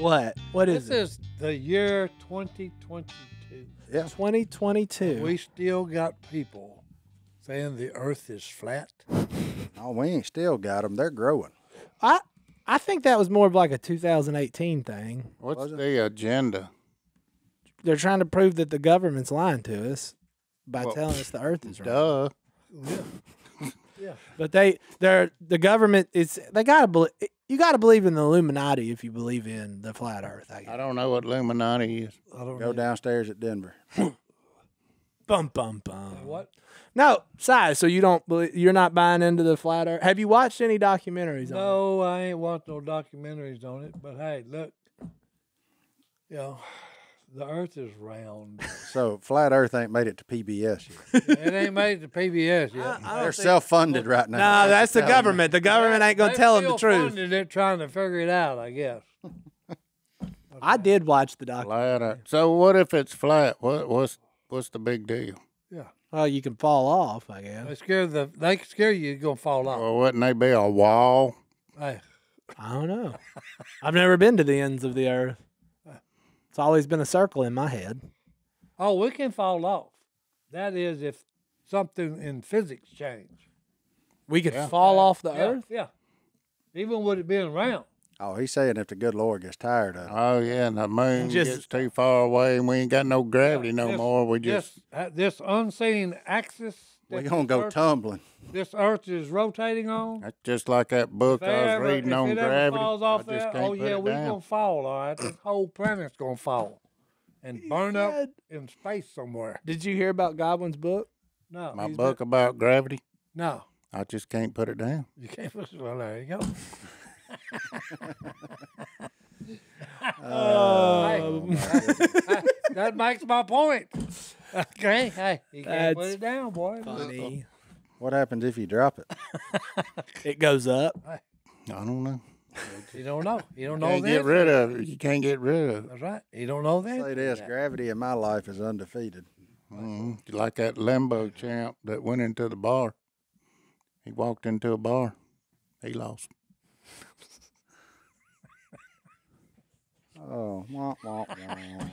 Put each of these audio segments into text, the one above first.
What? What is This it? is the year 2022. Yeah. 2022. We still got people saying the Earth is flat. Oh, we ain't still got them. They're growing. I I think that was more of like a 2018 thing. What's Was the agenda? They're trying to prove that the government's lying to us by Well, telling us the Earth is round. Duh. Yeah. yeah. But they they're the government is they gotta believe you gotta believe in the Illuminati if you believe in the flat Earth. I guess. I don't know what Illuminati is. I don't Go know. downstairs at Denver. Bum bum bum. What? No, size. So you don't believe you're not buying into the flat Earth? Have you watched any documentaries? on it? No, I ain't watched no documentaries on it. But hey, look, you know, the Earth is round. So flat Earth ain't made it to PBS yet. it ain't made it to PBS yet. They're self-funded right now. No, that's the Telling me. government. The government ain't gonna They tell them the still truth. funded it, trying to figure it out. I guess. I did watch the doc. Flat. Earth. So what if it's flat? What what's what's the big deal? Yeah, Oh, you can fall off. I guess. they scare the. They scare you. You're gonna fall off. Or wouldn't they be a wall? Hey, I don't know. I've never been to the ends of the earth. It's always been a circle in my head. oh, we can fall off. That is if something in physics change. We could Yeah. fall off the yeah, earth. Yeah. Even with it being round. Oh, he's saying if the good Lord gets tired of it. Oh yeah, and the moon Just- gets too far away, and we ain't got no gravity no This- more. We just this, uh, this unseen axis. We're going to go Earth- tumbling. This Earth is rotating on. that's just like that book If I was ever- reading if on it ever gravity. falls I just there, can't oh put yeah, it we're down. gonna fall. All right, this whole planet's gonna fall and burn up in space somewhere. Did you hear about Godwin's book? No, My He's book about gravity. no, I just can't put it down. you can't. put- it Well, there you go. Um, Hey, that makes my point. Okay, hey, you can't put That's it down, boy. funny. What happens if you drop it? It goes up. I don't know. You don't know. You don't know Can't this. get rid of it. You can't get rid of it. That's right. You don't know that. Say this, gravity in my life is undefeated. hmm Like that limbo champ that went into the bar. He walked into a bar. He lost. Oh, wah, wah, wah.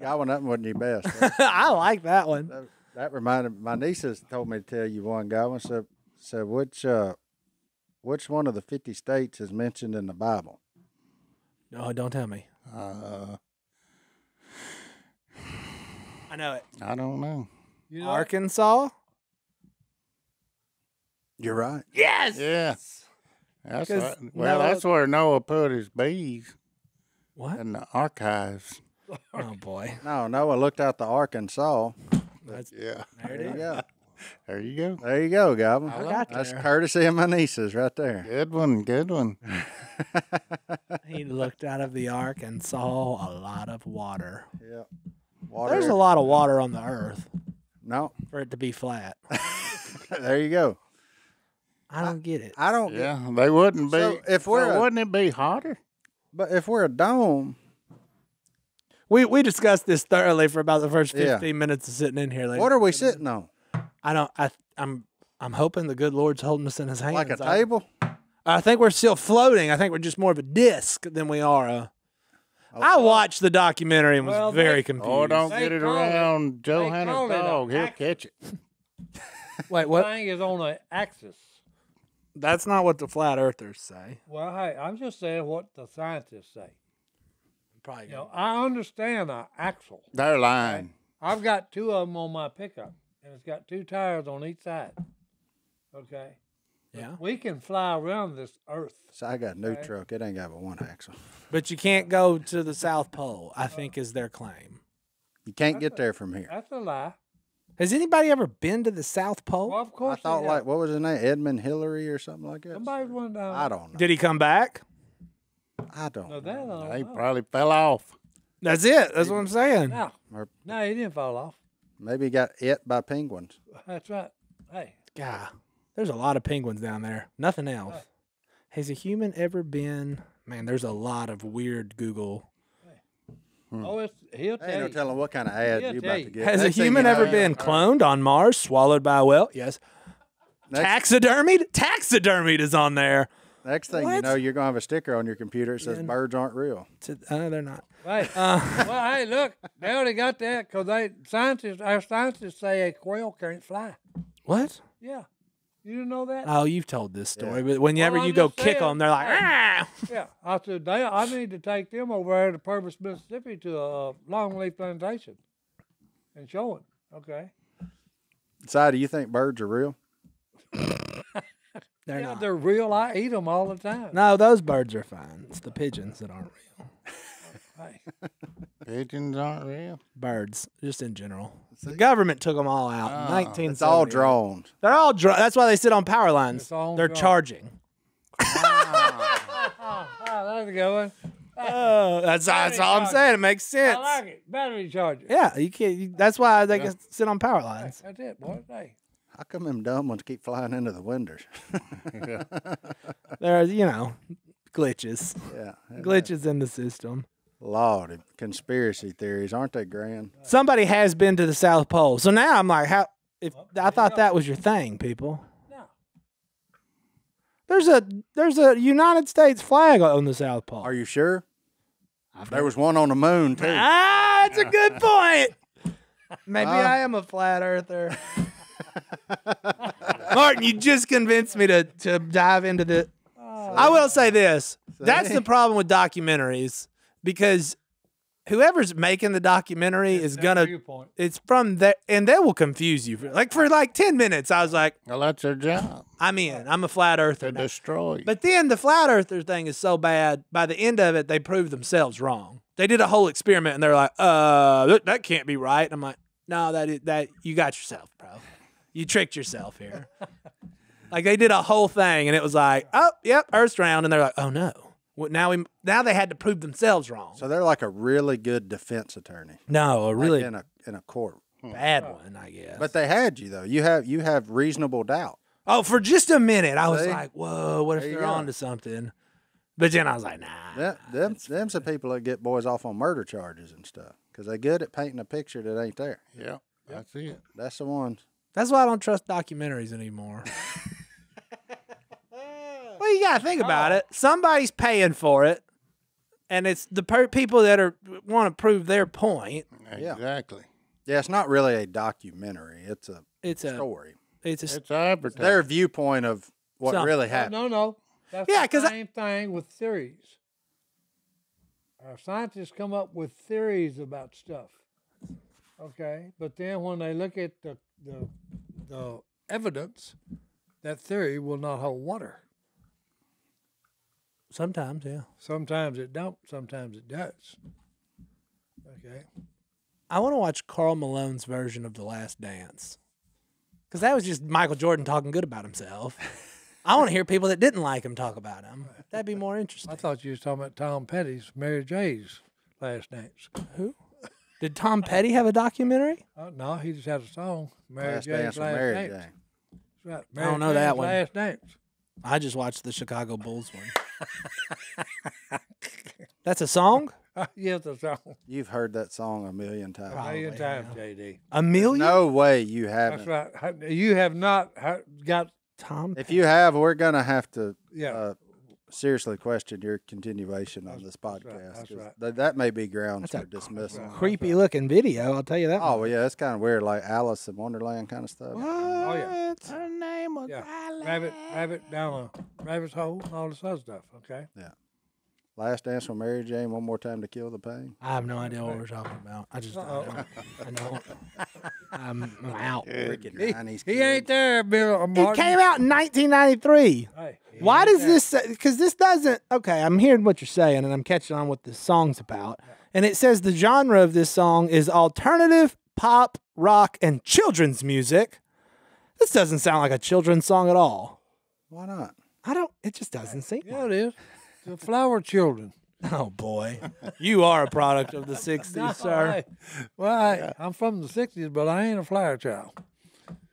Godwin, that wasn't your best. I like that one. That, that reminded my nieces told me to tell you one. Godwin said, said which uh, which one of the fifty states is mentioned in the Bible? No, don't tell me. Uh, I know it. I don't know. You know, Arkansas. You're right. Yes. Yeah. That's 'Cause right. Well, Noah- that's where Noah put his bees What? in the archives. Oh boy. No, Noah looked out the ark and saw. That's Yeah. there There it you is. go. There you go. There you go, Godwin. I got That's there. courtesy of my nieces right there. Good one. Good one. He looked out of the ark and saw a lot of water. Yeah. Water. There's a lot of water on the earth No, for it to be flat. there you go. I don't get it. I don't. Yeah, they wouldn't be. So if we're a- wouldn't it be hotter? But if we're a dome, We we discussed this thoroughly for about the first Yeah. 15 minutes of sitting in here. Like, what are we sitting on? I don't. I I'm I'm hoping the good Lord's holding us in His hands. Like a table? I think we're still floating. I think we're just more of a disc than we are a. I watched the documentary and was Well, very they- confused. Oh, don't They get it around they Johanna's call it a dog. He'll catch it. Wait, the what? thing is on an axis. That's not what the flat earthers say. Well, hey, I'm just saying what the scientists say. Probably. You know, I understand an axle. They're lying. I've got two of them on my pickup, and it's got two tires on each side. Okay. yeah. We can fly around this earth. So I got a new Okay. truck. It ain't got but one axle. But you can't go to the South Pole. I think uh. is their claim. You can't get there from here. That's a lie. Has anybody ever been to the South Pole? Well, of course. I thought like what was his name? Edmund Hillary or something like that. somebody went down. Uh, I don't know. Did he come back? I don't. No, know. that I don't They know. probably fell off. That's it. That's what I'm saying. No, Or no, he didn't fall off. maybe he got it by penguins. That's right. Hey, God, there's a lot of penguins down there. Nothing else. Has a human ever been? Man, there's a lot of weird Google. Oh, it's he'll There ain't tell no telling what kind of ad He'll you tell about you. to get. Has a Next thing human ever know- been cloned on Mars, swallowed by a whale? Yes. Next, Taxidermied? Taxidermied is on there. next thing you know, you're gonna have a sticker on your computer that says birds aren't real. To- uh, they're not. Right. Uh, well, hey, look, they already got that because they scientists, our scientists say a quail can't fly. What? Yeah, you didn't know that? Oh, you've told this story, but whenever Well, you go just kick saying. them, they're like, ah! yeah, I said they, I need to take them over there to Purvis, Mississippi, to a longleaf plantation, and show them. Okay. Si, do you think birds are real? They're yeah, not. they're real. I eat them all the time. No, those birds are fine. It's the pigeons that aren't real. Hey, Pigeons aren't real. Birds, just in general. The government took them all out. in Ah, 1978. It's all drones. They're all dro- That's why they sit on power lines. It's all They're drones. charging. oh, that's a good one. Oh, that's, that's all I'm charging. saying. It makes sense. I like it. Battery charger. Yeah, you can't. You, that's why they can sit on power lines. That's it, boy. Hey. How come them dumb ones keep flying into the windows? There are, you know, glitches, yeah. glitches in the system. Lord, conspiracy theories, aren't they grand? Somebody has been to the South Pole, so now I'm like, how? If I thought that was your thing, people. No. There's a there's a United States flag on the South Pole. Are you sure? There was one on the moon too. Ah, that's a good point. Maybe Uh. I am a flat earther. Martin, you just convinced me to to dive into the. I will say this: that's the problem with documentaries because whoever's making the documentary is gonna. viewpoint. It's from that, and they will confuse you. Like for like ten minutes, I was like, Well, that's their job "I'm in. I'm a flat earther." to now." destroy you. But then the flat earther thing is so bad. By the end of it, they proved themselves wrong. They did a whole experiment, and they're like, "Uh, that, that can't be right." And I'm like, "No, that is, that you got yourself, bro. You tricked yourself here." like they did a whole thing, and it was like, "Oh, yep, Earth's round," and they're like, "Oh no." Well, now we now they had to prove themselves wrong. So they're like a really good defense attorney. no, a like really in a in a court. Hmm. bad one, I guess. But they had you though. You have you have reasonable doubt. oh, for just a minute, I was See? like, "Whoa, what if There they're go. on to something?" But then I was like, "Nah." Them, them, them's the people that get boys off on murder charges and stuff because they good at painting a picture that ain't there. yeah, that's it. That's the ones. That's why I don't trust documentaries anymore. well, you gotta think oh. about it. Somebody's paying for it, and it's the per- people that are want to prove their point. Exactly. Yeah, it's not really a documentary. It's a It's a story. it's a It's advertising. Their viewpoint of what Some- really Oh, happened. no, no. That's Yeah, the 'cause I- same thing with theories. Our scientists come up with theories about stuff. Okay, but then when they look at the the, the evidence, that theory will not hold water. Sometimes, yeah. Sometimes it don't. Sometimes it does. Okay. I want to watch Karl Malone's version of The Last Dance because that was just Michael Jordan talking good about himself. I want to hear people that didn't like him talk about him. That'd be more interesting. I thought you was talking about Tom Petty's Mary J's last dance. Who? Did Tom Petty have a documentary? Oh, no, he just had a song. Mary Last J's dance last Mary dance. Jane. That's right. I don't Mary know that one. Last dance. I just watched the Chicago Bulls one. That's a song? yes, a song. You've heard that song a million times. A million Probably, times, JD. A million? No way you haven't. That's right. You have not got. Tom. If you have, we're gonna have to Yeah. uh, seriously question your continuation on this podcast. that's 'cause right. th- that may be grounds That's for dismissal. creepy looking video, I'll tell you that. Oh much. well, yeah, it's kind of weird, like Alice in Wonderland kind of stuff. Oh yeah. What? Her name was Yeah. Alice. Rabbit, rabbit down a rabbit's hole, all this other stuff. Okay. Last dance with Mary Jane, one more time to kill the pain. I have no idea what we're talking about. I just I Uh-oh. don't. I don't. I'm, I'm out. Freaking He, 90s he kid. ain't there, Bill. It Martin. came out in 1993. Hey, he Why ain't does there. this? Because this doesn't. Okay, I'm hearing what you're saying, and I'm catching on what this song's about. And it says the genre of this song is alternative pop, rock, and children's music. This doesn't sound like a children's song at all. Why not? I don't. It just doesn't seem. Yeah, it is. The flower children. Oh boy, you are a product of the '60s, sir. Hey, well, I, I'm from the '60s, but I ain't a flower child.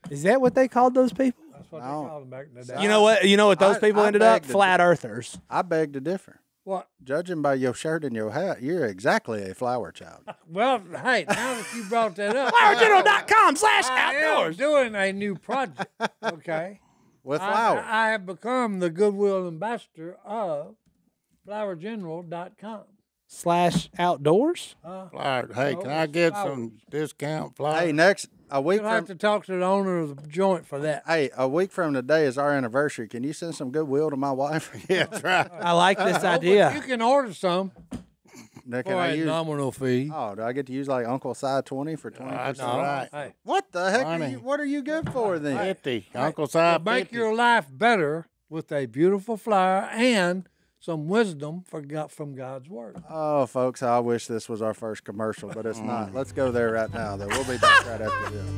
Is that what they called those people? That's what No. they called them back in the day. You know what? You know what those I- people I ended up? Flat Earthers. I beg to differ. What? Judging by your shirt and your hat, you're exactly a flower child. Well, hey, now that you brought that up, FlowerGeneral.com slash I am outdoors. doing a new project. Okay. with I- flowers. I, have become the goodwill ambassador of flowergeneral.com. Slash outdoors. Uh, Flowers. Hey, can I get flowers. some discount flowers? hey, next a week you'll have to talk to the owner of the joint for that. hey a week from today is our anniversary. Can you send some goodwill to my wife? yeah, that's right. I like this Oh, idea. You can order some Now, can for I a use? nominal fee. Oh, do I get to use like Uncle Si twenty for twenty That's percent? right. Hey, What the heck? Are you, what are you good for then? Fifty. Uncle Si. to make 50. your life better with a beautiful flower and some wisdom for God, from God's word. Oh, folks, I wish this was our first commercial, but it's not. Let's go there right now, though. We'll be back right after this.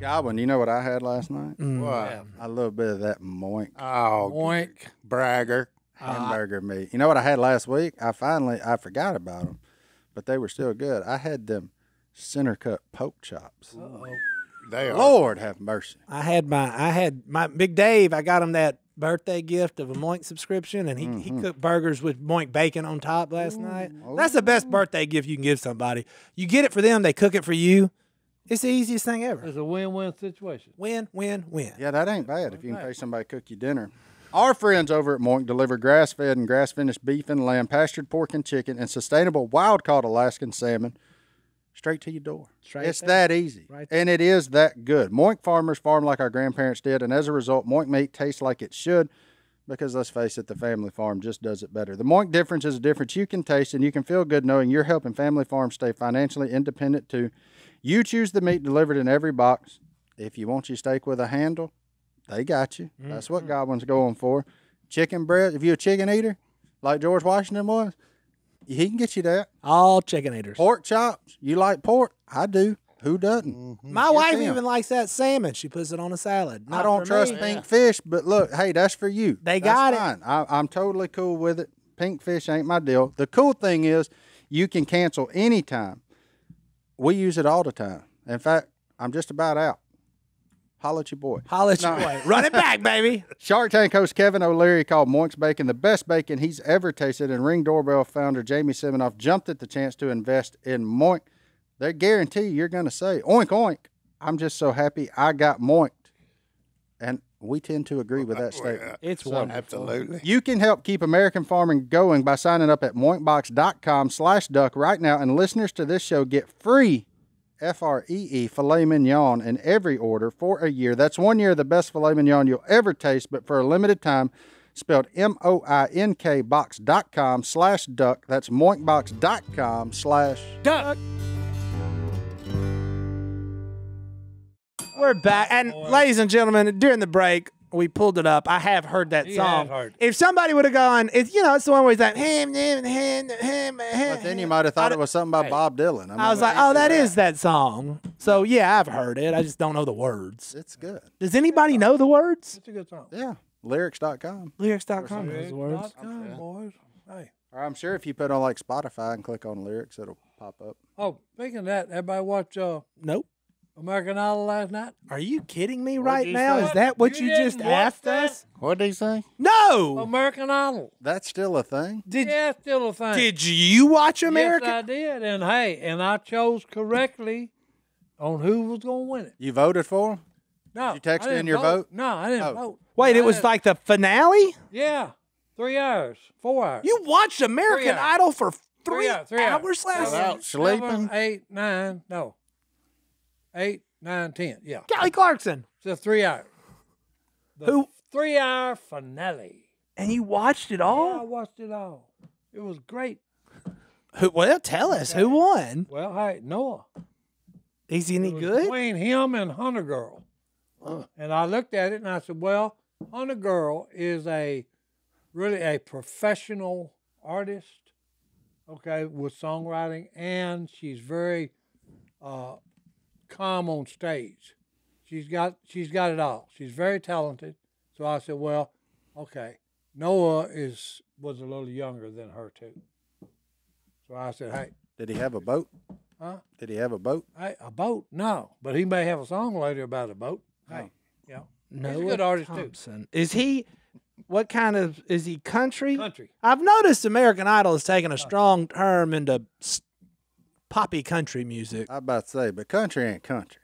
Godwin, you know what I had last night? Mm. What? A little bit of that moink Oh, moink. bragger. hamburger meat. You know what I had last week? I finally I forgot about them, but they were still good. I had them center cut poke chops. They are. Lord have mercy. I had my I had my Big Dave. I got him that birthday gift of a Moink subscription, and he, he mm-hmm. cooked burgers with Moink bacon on top last night. Oh, That's the best birthday gift you can give somebody. You get it for them, they cook it for you. It's the easiest thing ever. It's a win-win situation. Win, win, win. Yeah, that ain't bad if you can pay somebody to cook you dinner. Our friends over at Moink deliver grass fed and grass finished beef and lamb, pastured pork and chicken, and sustainable wild caught Alaskan salmon straight to your door. Straight it's there. that easy. Right and it is that good. Moink farmers farm like our grandparents did, and as a result, Moink meat tastes like it should because let's face it, the family farm just does it better. The Moink difference is a difference you can taste, and you can feel good knowing you're helping family farms stay financially independent too. You choose the meat delivered in every box. If you want your steak with a handle, they got you. That's what mm-hmm. Godwin's going for. Chicken breast, if you're a chicken eater, like George Washington was, he can get you that. All chicken eaters. Pork chops, you like pork? I do. Who doesn't? Mm-hmm. My Yes, wife ma'am. even likes that salmon. She puts it on a salad. I don't trust me. pink fish, but look, hey, that's for you. They That's got it. fine. I, I'm totally cool with it. Pink fish ain't my deal. The cool thing is, you can cancel anytime. We use it all the time. In fact, I'm just about out. Holla at your boy. Holla at your boy. Run it back, baby. Shark Tank host Kevin O'Leary called Moink's Bacon the best bacon he's ever tasted, and Ring Doorbell founder Jamie Siminoff jumped at the chance to invest in Moink. They guarantee you're going to say, oink, oink. I'm just so happy I got moinked. And we tend to agree with that oh, statement. It's wonderful. Absolutely. You can help keep American farming going by signing up at moinkbox.com slash duck right now, and listeners to this show get free F-R-E-E filet mignon in every order for a year. That's one year of the best filet mignon you'll ever taste, but for a limited time, spelled M-O-I-N-K box.com slash duck. That's moinkbox.com slash Duck. We're back. And ladies and gentlemen, during the break, we pulled it up. I have heard that He song. had heard. If somebody would have gone, it's you know, it's the one where he's like, him, him, him, him, But then you might have thought it was something by Bob Dylan. I was like, oh, that is that song. So yeah, I've heard it. I just don't know the words. It's good. Does anybody know the words? It's a good song. Yeah. Lyrics.com. Lyrics.com knows the words. Dot com, boys. Hey. Or I'm sure if you put on like Spotify and click on lyrics, it'll pop up. Oh, speaking of that, everybody watch uh, Nope. American Idol last night? Are you kidding me right you now? say? Is that what You you, just didn't watch asked that? us? What'd he say? No. American Idol. That's still a thing. Did yeah, it's still a thing. Did you watch American? Yes, I did. And hey, and I chose correctly on who was going to win it. You voted for him? No, You texted I didn't in your vote? No, I didn't Oh. vote. Wait, I it was didn't- like the finale. yeah, three hours, four hours. You watched American hours. Idol for three, hours, three hours last Seven, Without sleeping? seven, eight, nine, no, eight, nine, ten. Yeah, Kelly Clarkson. so three hour. The Who- Three-hour finale. And you watched it Yeah, I watched it all. It was great. Who, well, tell us who won. Well, hey, Noah. Is he any good? Between him and Hunter Girl. And I looked at it and I said, well, Hunter Girl is a really a professional artist, okay, with songwriting, and she's very uh, calm on stage. She's got she's got it all. She's very talented. So I said, well, okay, Noah is was a little younger than her too. So I said, hey, Did he have a boat? Huh? Did he have a boat? Hey, a boat? No, but he may have a song later about a boat. Oh. Hey, yeah, No, He's a good artist too. Thompson. Is he? What kind of is he? Country. country. I've noticed American Idol has taken a strong term into s- poppy country music. I about to say, but country ain't country.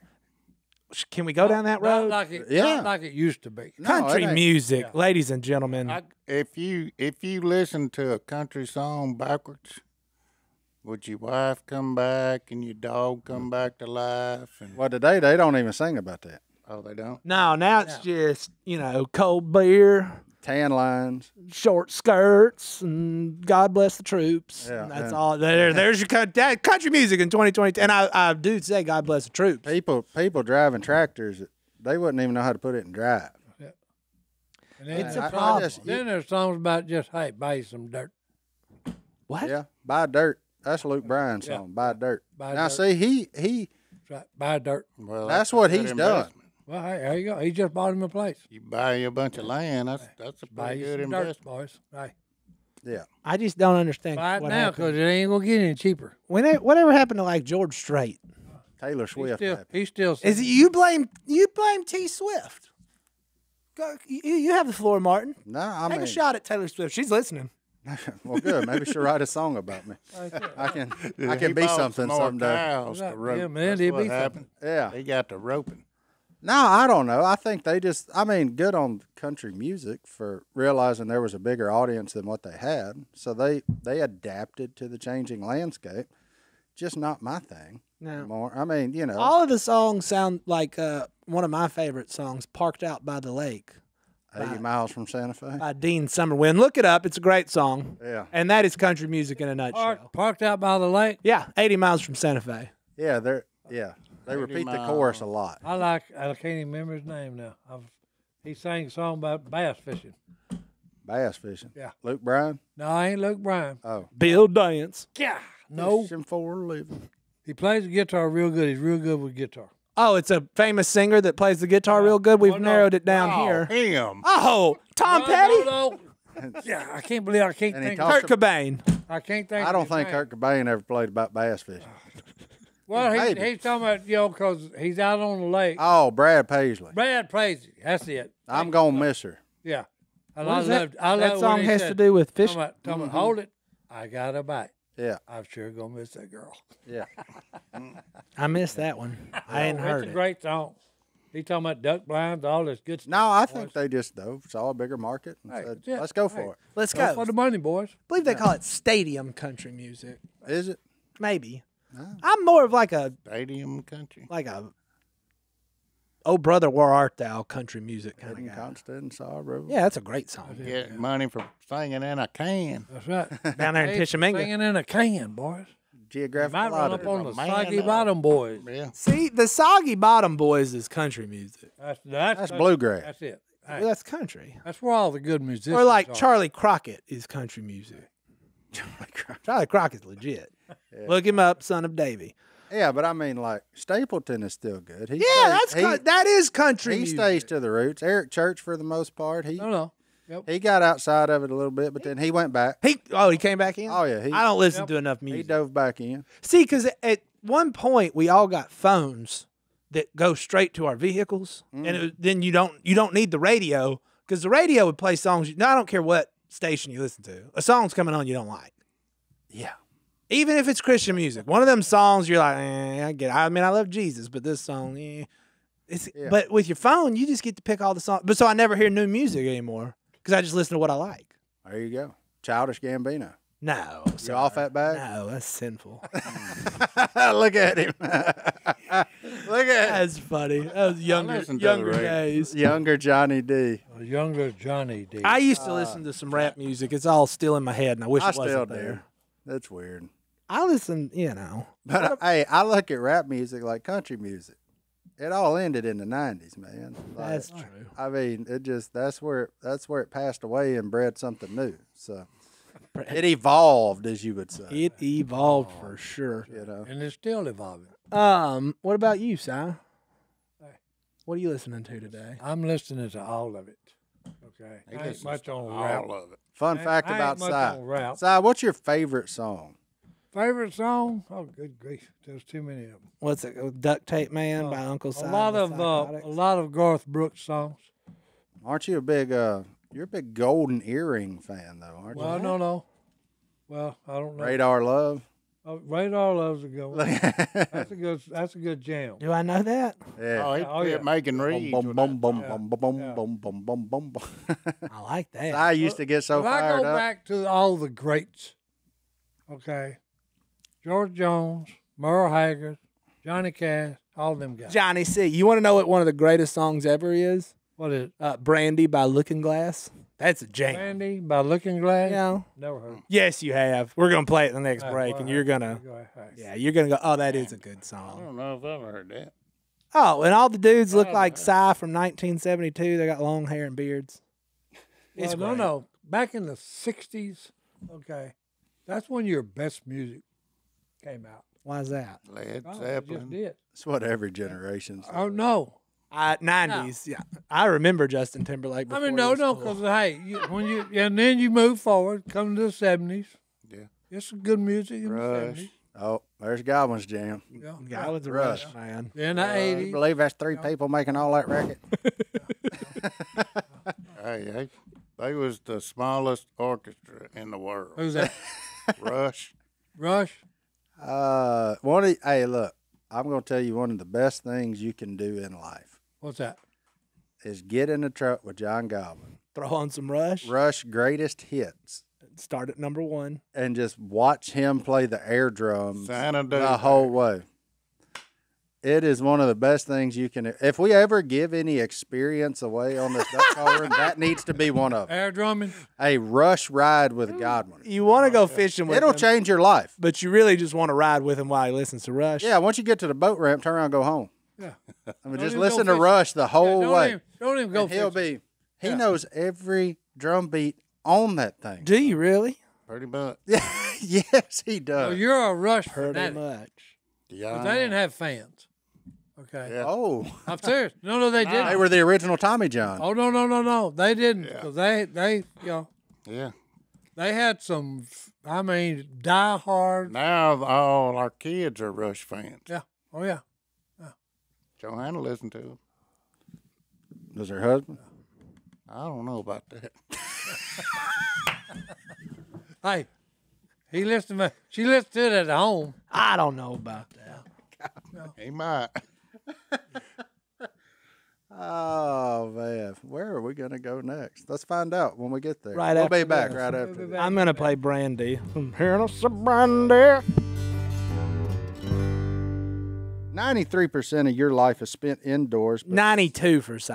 can we go down that Not road? like it, Yeah. not like it used to be. No, Country it ain't. music, ladies and gentlemen. I, if you if you listen to a country song backwards, would your wife come back and your dog come mm. back to life? And Well, today they don't even sing about that. oh, they don't. no, now it's just you know cold beer, Tan lines. short skirts, and God bless the troops. Yeah, that's and- all. There, there's your country music in 2020. And I, I do say God bless the troops. People people driving tractors, they wouldn't even know how to put it in drive. And then, It's a I- I problem. just- then there's songs about just hey, buy some dirt. What? Yeah, buy dirt. That's Luke Bryan's Yeah. song. Buy dirt. Buy now dirt. see, he he right, buy dirt. Well, That's a what he's done. Investment. Well, hey, there you go. He just bought him a place. You buy you a bunch of land. That's that's a Buy pretty you good some dirt, investment. boys. Hey, yeah. I just don't understand buy it what now happened. because it ain't gonna get any cheaper. When it, whatever happened to like George Strait? Taylor He's Swift. still, happened. he's still. Is it you blame you blame T Swift? Go, you, you have the floor, Martin. No, I Take mean, a shot at Taylor Swift. She's listening. well, good. Maybe she'll write a song about me. I can I can be something some more someday. Cows to rope. yeah, man, That's he'd what be happened. Yeah. They got the roping. No, I don't know. I think they just, I mean, good on country music for realizing there was a bigger audience than what they had. So they, they adapted to the changing landscape. Just not my thing No. More. I mean, you know, All of the songs sound like uh, one of my favorite songs, "Parked Out by the Lake" 80 miles from Santa Fe. by Dean Summerwind. Look it up; it's a great song, Yeah. and that is country music in a nutshell. Park, parked out by the lake. Yeah, eighty miles from Santa Fe. Yeah. They're, yeah. They repeat the uh, chorus a lot. I like. I can't even remember his name now. I've, he sang a song about bass fishing. Bass fishing. Yeah. Luke Bryan. No, I ain't Luke Bryan. Oh. Bill Dance. Yeah. No, Fishing for a living. he plays the guitar real good. He's real good with guitar. Oh, it's a famous singer that plays the guitar real good. We've Oh, no. narrowed it down Oh, here. him. Oh, Tom No, Petty, no, no. yeah, I can't believe I can't And think. Kurt Cobain. I can't think. I don't his think name. Kurt Cobain ever played about bass fishing. Well, he, he's talking about you know because he's out on the lake. Oh, Brad Paisley. Brad Paisley. That's it. I'm going to miss her. Yeah. And What I is that? loved. That song when he has to do with Talking fish. about, talking about, mm-hmm. hold it. I got a bite. Yeah. I'm sure gonna miss that girl. Yeah. I missed that one. I hadn't Oh, heard it's a it. great song. He talking about duck blinds, all this good stuff. No, I think they just though saw a bigger market and Hey, said, "Let's go hey. it. Let's Go go. for the money, boys. I believe they call it stadium country music. Is it? Maybe. I'm more of like a Stadium country. like a oh brother where art thou country music kind Hidden of guy. constant sorrow. Yeah, that's a great song. Get money for singing in a can. That's right. Down there in Hey, Tishomingo. Singing in a can, boys. Geographic Might run up on the man Soggy up. Bottom Boys. Yeah. See, the Soggy Bottom Boys is country music. That's that's, That's bluegrass. That's it. Hey, Well, that's country. that's where all the good musicians Or like are. Charley Crockett is country music. Charley Crockett's legit. Look him up, son of Davy. Yeah, but I mean, like Stapleton is still good. He Yeah, stays- that's he, coun- that is country he music. stays to the roots. Eric Church, for the most part, he No, no. Yep. he got outside of it a little bit, but then he went back. He oh he came back in. Oh yeah, he I don't listen Yep. to enough music. he dove back in. See, because at one point we all got phones that go straight to our vehicles, and mm. it, then you don't you don't need the radio because the radio would play songs. You, no, I don't care what station you listen to. A song's coming on you don't like, Yeah, even if it's Christian music. One of them songs you're like, eh, I get. It. I mean, I love Jesus, but this song, eh. It's, Yeah. But with your phone, you just get to pick all the songs. But so I never hear new music anymore because I just listen to what I like. there you go. Childish Gambino. No, You off that bag? No, that's sinful. Look at him. Look at That's funny. That was younger, listen to the younger days. younger Johnny D. A younger Johnny D. I used to listen to some rap music. It's all still in my head, and I wish I it still wasn't do. there. That's weird. I listen, you know. But uh, hey, I look at rap music like country music. It all ended in the '90s, man. Like, That's true. I mean, it just that's where that's where it passed away and bred something new. So it evolved, as you would say. It evolved for sure. You know, and it's still evolving. Um, what about you, Si? What are you listening to today? I'm listening to all of it. Okay. He I ain't much to on all rap. of it. fun I- fact I about much Si. Si, what's your favorite song? Favorite song? Oh, good grief! There's too many of them. What's it? Duct Tape Man by Uncle Si. A lot of uh, a lot of Garth Brooks songs. Aren't you a big uh? You're a big Golden Earring fan, though, aren't Well, you? Well, no, no. Well, I don't know. Radar Love. Oh, Radar loves a good one. That's a good. That's a good jam. Do I know that? Yeah. Oh, he Oh, yeah. making Boom, reeds. boom, boom, boom, boom, boom, Yeah. boom, boom, boom, boom, boom, boom. I like that. I used to get so if I go up. back to all the greats, okay, George Jones, Merle Haggard, Johnny Cash, all of them guys. Johnny C. You want to know what one of the greatest songs ever is? What is it? Uh, Brandy by Looking Glass. That's a jam. Brandy by Looking Glass. Yeah. Never heard. Yes, you have. We're gonna play it in the next All right, break, well, and you're gonna, Go yeah, you're gonna go. Oh, that is a good song. I don't know if I've ever heard that. Oh, and all the dudes look like man. Si from 1972. They got long hair and beards. It's Well, no, great. no. Back in the '60s, okay, that's when your best music came out. Why is that? Led Oh, it just Zeppelin. did. It's what every generation's. Oh no. Uh, 90s. Yeah, I remember Justin Timberlake. I mean, he no, was no, cool. because hey, you, when you and then you move forward, come to the '70s. Yeah. It's some good music in Rush. the '70s. Oh, there's Godwin's jam. Yeah. Yeah, I a Rush. rush man. In the Uh, '80s. believe that's three people making all that racket? Hey, they, they was the smallest orchestra in the world. Who's that? Rush. Rush. Uh, one of, hey, look, I'm going to tell you one of the best things you can do in life What's that? is get in a truck with John Godwin, Throw on some Rush. Rush greatest hits, Start at number one. and just watch him play the air drums Santa the Day. whole way. It is one of the best things you can. If we ever give any experience away on this duck call room, that needs to be one of them. Air drumming. A rush ride with Godwin. You want to go fishing with It'll him, change your life. but you really just want to ride with him while he listens to Rush. Yeah, once you get to the boat ramp, turn around, and go home. Yeah. I mean, Don't just listen to. Rush the Yeah, whole don't, way. even, don't even go and he'll be. He Yeah. knows every drum beat on that thing. Do you really? Pretty much. Yeah, yes, he So does. you're a Rush fan. Pretty fanatic. much. Yeah. 'Cause they didn't have fans. Okay. Yeah. oh, I'm serious. No, no, they didn't. they were the original Tommy John. Oh no, no, no, no. They didn't. Yeah. 'Cause they, they, you know, Yeah. they had some. I mean, die hard. Now all our kids are Rush fans. Yeah. Oh yeah. Johanna listened to them. Was her husband? I don't know about that. Hey, he listened. To, she listened to it at home. I don't know about that. He might. Oh man, where are we gonna go next? Let's find out when we get there. Right we'll after be back this. right We'll after. back. I'm gonna play Brandy. I'm hearing some Brandy. Ninety-three percent of your life is spent indoors. But 92 for Si.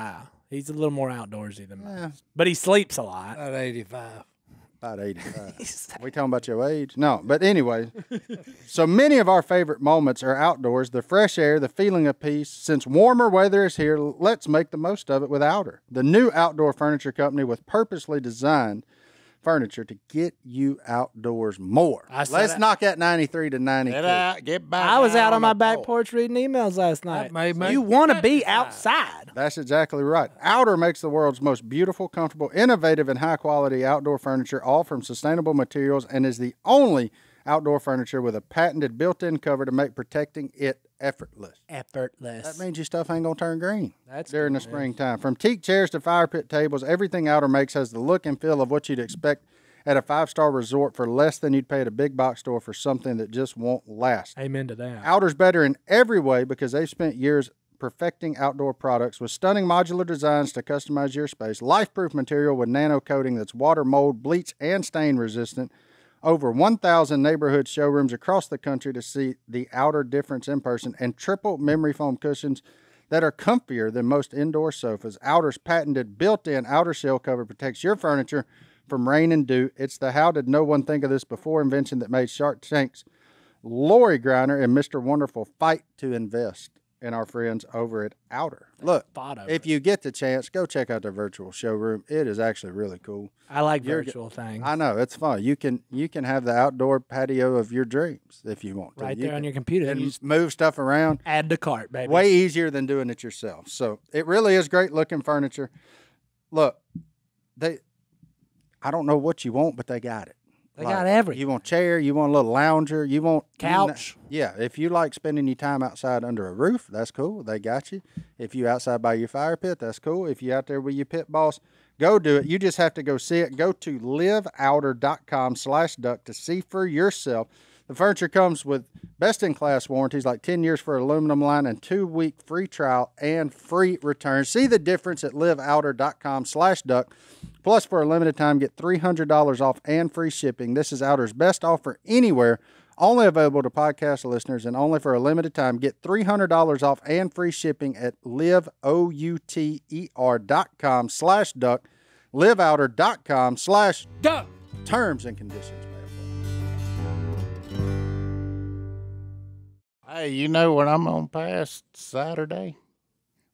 He's a little more outdoorsy than Yeah. but he sleeps a lot. At 85. About 85. we talking about your age? No, but anyway. so many of our favorite moments are outdoors, the fresh air, the feeling of peace. Since warmer weather is here, let's make the most of it with Outer, the new outdoor furniture company with purposely designed furniture to get you outdoors more. I Let's it. knock at 93 to 92. Get out. Get back. I was out on my back porch. porch reading emails last night. may make you want to be decide. outside. That's exactly right. Outer makes the world's most beautiful, comfortable, innovative, and high quality outdoor furniture, all from sustainable materials, and is the only outdoor furniture with a patented built in cover to make protecting it effortless. Effortless. That means your stuff ain't gonna turn green That's during the springtime. From teak chairs to fire pit tables, everything Outer makes has the look and feel of what you'd expect at a five star resort for less than you'd pay at a big box store for something that just won't last. Amen to that. Outer's better in every way because they've spent years perfecting outdoor products with stunning modular designs to customize your space, life-proof material with nano coating that's water, mold, bleach, and stain resistant. Over 1,000 neighborhood showrooms across the country to see the outer difference in person, and triple memory foam cushions that are comfier than most indoor sofas. Outer's patented built-in outer shell cover protects your furniture from rain and dew. It's the how did no one think of this before invention that made Shark Tank's Lori Greiner and Mr. Wonderful fight to invest in our friends over at Outer. Look, if you get the chance, go check out their virtual showroom. It is actually really cool. I like you're virtual things. I know it's fun. You can you can have the outdoor patio of your dreams if you want to. right You there on your computer. and You move stuff around. add to cart, baby. Way easier than doing it yourself. So it really is great looking furniture. Look, they I don't know what you want, but they got it. They got everything. You want chair, you want a little lounger, you want you kn- Couch. yeah, if you like spending your time outside under a roof, that's cool. They got you. If you outside by your fire pit, that's cool. If you out there with your pit boss, go do it. You just have to go see it. Go to liveouter.com slash duck to see for yourself The furniture comes with best in class warranties like 10 years for aluminum line and two week free trial and free return. See the difference at liveouter.com slash duck. Plus, for a limited time, get $300 off and free shipping. This is Outer's best offer anywhere. Only available to podcast listeners and only for a limited time. Get $300 off and free shipping at liveouter.com slash duck. Liveouter.com slash Duck. terms and conditions. Hey, you know what I'm on past Saturday?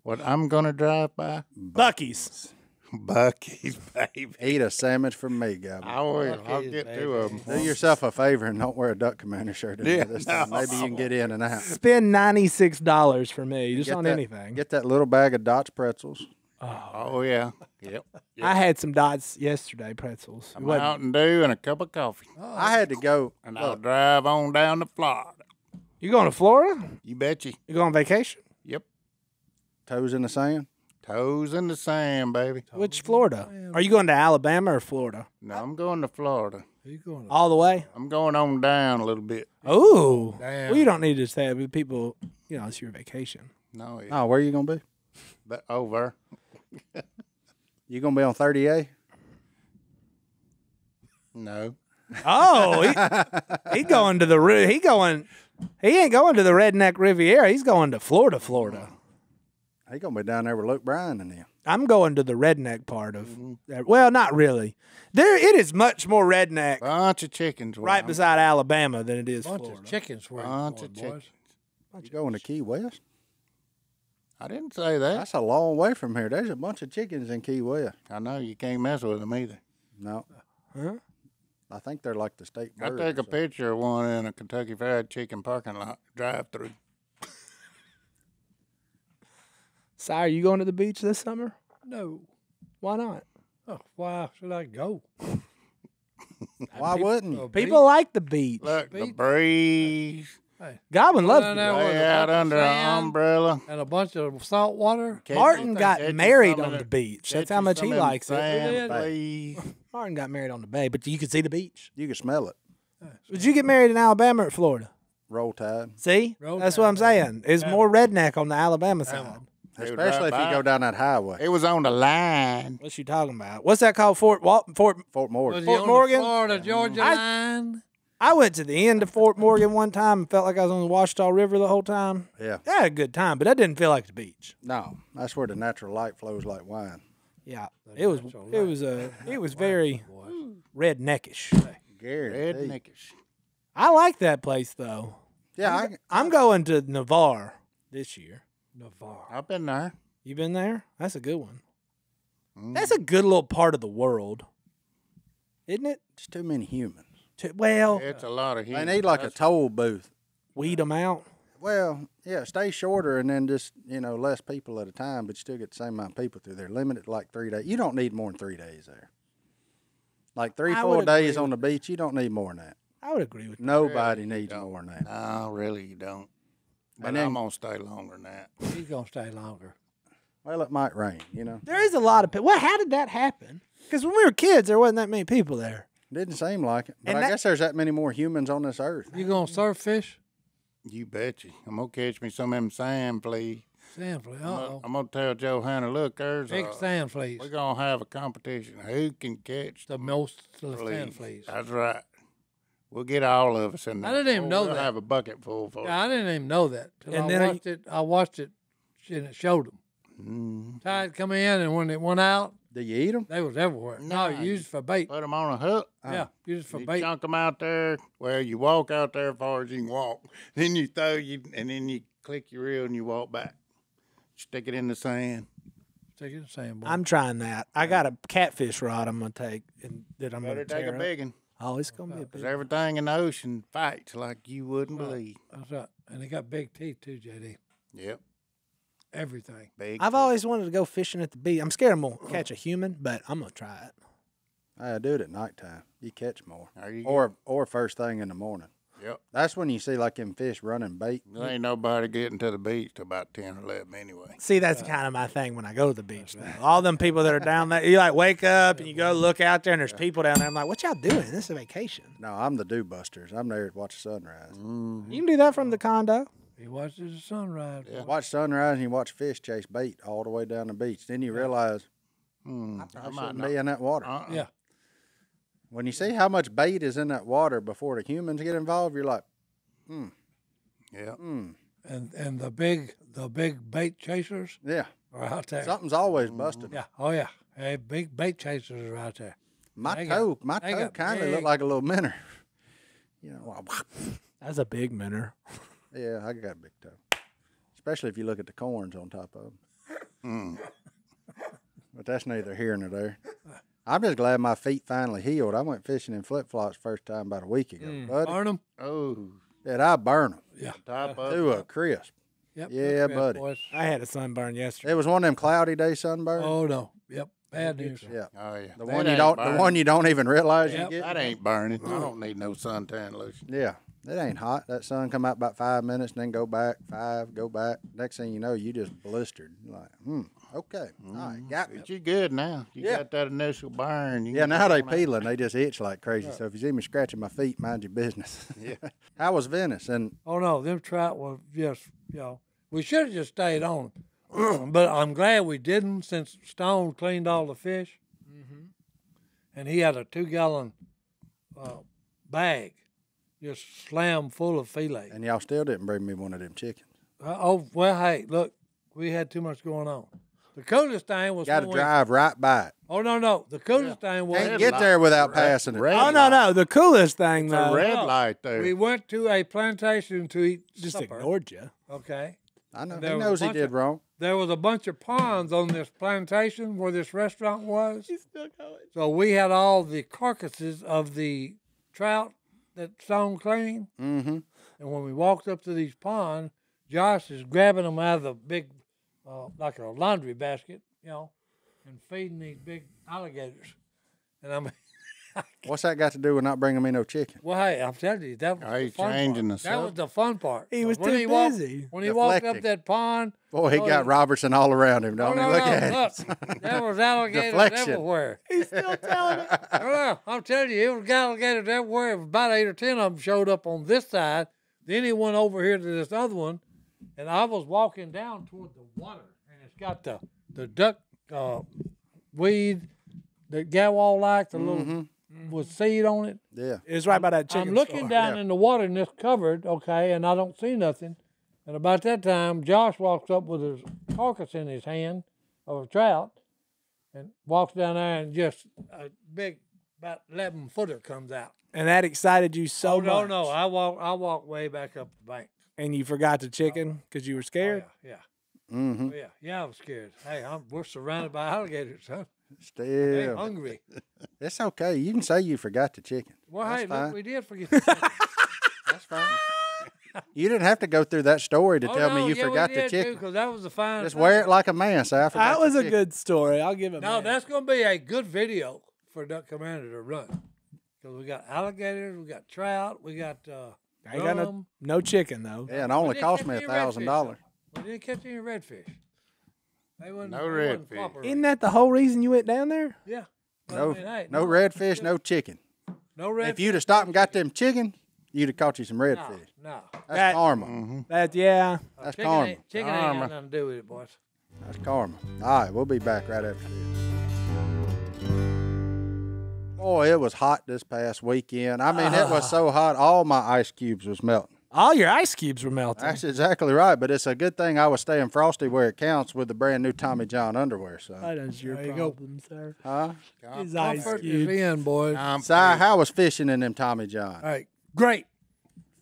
What I'm gonna drive by? Buc-ee's. Buc-ee's, baby. Eat a sandwich from me, Gavin. I will. I'll get baby. two of them. Do yourself a favor and don't wear a Duck Commander shirt in Yeah, this time. Maybe you can get in and out. Spend ninety six dollars for me, just Get on that- anything. Get that little bag of Dot's pretzels. Oh yeah. Yep. I had some dots yesterday, pretzels. It A wasn't- Mountain Dew and a cup of coffee, I had to go. and I'll drive on down to Florida. You going to Florida? You bet you. You going on vacation? Yep. toes in the sand. Toes in the sand, baby. Which Florida? Are you going to Alabama or Florida? No, I'm going to Florida. Who you going to? All the way? I'm going on down a little bit. Oh, Damn. well, you don't need to stay with people. You know, it's your vacation. No, yeah. Oh, where you gonna be? But over. You gonna be on 30A? No. Oh, he, he going to the ri- he going. He ain't going to the Redneck Riviera. He's going to Florida, Florida. Mm-hmm. He gonna be down there with Luke Bryan and them. I'm going to the redneck part of. Mm-hmm. that. Well, not really. There, it is much more redneck Bunch of chickens. right I'm- beside Alabama than it is bunch Florida. of chickens were Bunch of boys. chickens. You going to Key West? I didn't say that. That's a long way from here. There's a bunch of chickens in Key West. I know you can't mess with them either. No. Huh? I think they're like the state I bird. took a so- picture of one in a Kentucky Fried Chicken parking lot drive through. Si, are you going to the beach this summer? No. Why not? Oh, why should I go? Why wouldn't you? A People like the beach. Look, the Beach? breeze. Godwin loves down the beach. Lay out under an umbrella. and a bunch of salt water. Martin got married on the beach. That's how much he of them likes it. sand did. fleas. Martin got married on the bay, but you could see the beach. You can smell it. Would you get married in Alabama or Florida? Roll Tide. See, Roll that's what I'm saying. It's more redneck on the Alabama side. They would Especially if drive you by. go down that highway. It was on the line. What's you talking about? What's that called? Fort Wal- Fort. Fort Morgan. Was Fort he on Morgan? the Florida Georgia I- line? I went to the end of Fort Morgan one time and felt like I was on the Ouachita River the whole time. Yeah. I had a good time, but that didn't feel like the beach. No, that's where the natural light flows like wine. Yeah, it was. It was a. It was very redneckish. Gary. Redneckish. I like that place though. Yeah, I, I'm going to Navarre this year. Navarre. I've been there. You been there? That's a good one. Mm. That's a good little part of the world, isn't it? it's too many humans. To, well, It's a lot of humans. They need like a toll booth. weed them out. Well, yeah, stay shorter and then just, you know, less people at a time, but you still get the same amount of people through there. Limit it like three days. You don't need more than three days there. Like three, I four would days agree on the beach, you don't need more than that. I would agree with you. Nobody needs don't. more than that. No, really, you don't. But And then- I'm gonna stay longer than that. He's gonna stay longer. Well, it might rain, you know. There is a lot of people. Well, how did that happen? Because when we were kids, there wasn't that many people there. Didn't seem like it. But And I that- guess there's that many more humans on this earth. You gonna surf fish? You betcha. I'm gonna catch me some of them sand fleas. Sand fleas. Uh I'm gonna- oh. I'm gonna tell Johanna, look, there's Big a, sand fleas. we're gonna have a competition. Who can catch The most of the fleas? sand fleas. That's right. We'll get all of us in there. I didn't even Oh, know we'll that. have a bucket full for Yeah, I didn't even know that. Till And I then are you- watched it. I watched it, and it showed them. Mm. Tide come in, and when it went out, Do you eat them? they was everywhere. No, Nah, you use it for bait. Put them on a hook. yeah, use it for You bait. chunk them out there. Well, you walk out there as far as you can walk. Then you throw you, and then you click your reel and you walk back. Stick it in the sand. Stick it in the sand. Boy. I'm trying that. I got a catfish rod I'm gonna take and that I'm Better gonna take a tear up. big one. Oh, it's gonna be a Cause big. everything in the ocean fights like you wouldn't believe. That's right. And they got big teeth too, JD. Yep. Everything. Big. I've always wanted to go fishing at the beach. I'm scared I'm gonna oh. catch a human, but I'm gonna try it. I do it at nighttime. You catch more. There you Or or first thing in the morning. Yep. That's when you see like them fish running bait. There ain't nobody getting to the beach till about 10 or 11 anyway. See, that's kind of my thing when I go to the beach. Though. All them people that are down there, you like wake up and you go look out there and there's people down there. I'm like, what y'all doing? This is a vacation. No, I'm the do busters. I'm there to watch the sunrise. Mm-hmm. You can do that from the condo. He watches the sunrise. Yeah. Watch sunrise and you watch fish chase bait all the way down the beach. Then you realize Hmm, I I might shouldn't not. be in that water. Uh-uh. Yeah. When you see how much bait is in that water before the humans get involved, you're like, hmm. Yeah. hmm, And and the big the big bait chasers yeah, are out there. something's always busted. Yeah. Oh yeah. Hey, big bait chasers are out there. My They got- toe, my toe kind of big- looked like a little minnow. You know, That's a big minnow. yeah, I got a big toe. Especially if you look at the corns on top of them. Mm. But that's neither here nor there. I'm just glad my feet finally healed. I went fishing in flip flops first time about a week ago, buddy. them? Oh, Did I burn them Yeah. top of to a crisp? Yep. Yeah, look buddy. boys. I had a sunburn yesterday. It was one of them cloudy day sunburns. Oh no. Yep. Bad news. yeah, Oh, yeah. the That one you don't, burning. the one you don't even realize Yep. you That ain't burning. I don't need no suntan lotion. Yeah, it ain't hot. That sun come out about five minutes, and then go back five, go back. Next thing you know, you just blistered. You're like, hmm, okay, all right, got me. But you good now. You Yeah. got that initial burn. You Yeah, now they go out. peeling. They just itch like crazy. So if you see me scratching my feet, mind your business. Yeah. How was Venice? And Oh no, them trout were just you know we should have just stayed on, but I'm glad we didn't since Stone cleaned all the fish, and he had a two gallon uh, bag just slam full of fillet. and y'all still didn't bring me one of them chickens. Uh, oh well, hey, look, we had too much going on. The coolest thing was Got to when we- drive right by it. Oh no, no, the coolest thing was Can't get light. there without Red- passing it. red Oh no, light. no. The coolest thing It's a though, red light there. we went to a plantation to eat just supper. ignored you. Okay, I know. There He knows he did of- wrong. there was a bunch of ponds on this plantation where this restaurant was. He's still going. So we had all the carcasses of the trout that Stone clean. Mm-hmm. And when we walked up to these ponds, Josh is grabbing them out of the big, uh, like a laundry basket, you know, and feeding these big alligators. And I'm, What's that got to do with not bringing me no chicken? well, hey, I'm telling you, that was Oh, the he's fun changing part. the That was subject. the fun part. He was when too he walked, busy. when he walked up that pond. Boy, he Oh, got. Robertson all around him, Oh, don't no, he? Look no, at look, there was alligators Deflection. everywhere. He's still telling it. Oh, no, I'm telling you, it was alligators everywhere. About eight or ten of them showed up on this side. Then he went over here to this other one, and I was walking down toward the water, and it's got the the duck uh, weed, the gawal like the little with seed on it. Yeah. It's right by that chicken. I'm looking store. down yeah. in the water, and it's covered, okay, and I don't see nothing. And about that time, Josh walks up with his carcass in his hand of a trout, and walks down there, and just a big, about eleven footer comes out. and that excited you so oh no, much. no, I walk, I walk way back up the bank. And you forgot the chicken because you were Oh, scared. yeah, yeah, Mm-hmm. oh, yeah, yeah. I was scared. Hey, I'm, we're surrounded by alligators, huh? They Still. hungry. It's okay. You can say you forgot the chicken. Well, That's hey, fine. look, we did forget. the chicken. That's fine. you didn't have to go through that story to oh, tell no, me you yeah, forgot we the did chicken. because that was a fine. Just thing. wear it like a man. Say I forgot That was a chicken. good story. I'll give it. No, that's going to be a good video for Duck Commander to run. Because we got alligators, we got trout, we got uh, I ain't got no, drum. no chicken though. Yeah, and it only cost me a thousand dollars. We didn't catch any redfish. They wasn't, No they wasn't redfish. cooperating. Isn't that the whole reason you went down there? Yeah. But I No, mean, hey, no redfish, no chicken. No redfish. If you'd have stopped and got them chicken, you'd have caught you some no, redfish. no. That's That- karma. Mm-hmm. That yeah. That's chicken karma. ain't, chicken ain't Karma. got nothing to do with it, boys. That's karma. All right, we'll be back right after this. Boy, it was hot this past weekend. I mean, it was so hot, all my ice cubes was melting. All your ice cubes were melting. That's exactly right, but it's a good thing I was staying frosty where it counts with the brand new Tommy John underwear. So, that is your There you problem, sir. huh? His ice Comfort is cubes. in, boys. I'm Si, how was fishing in them Tommy John? All right. Great.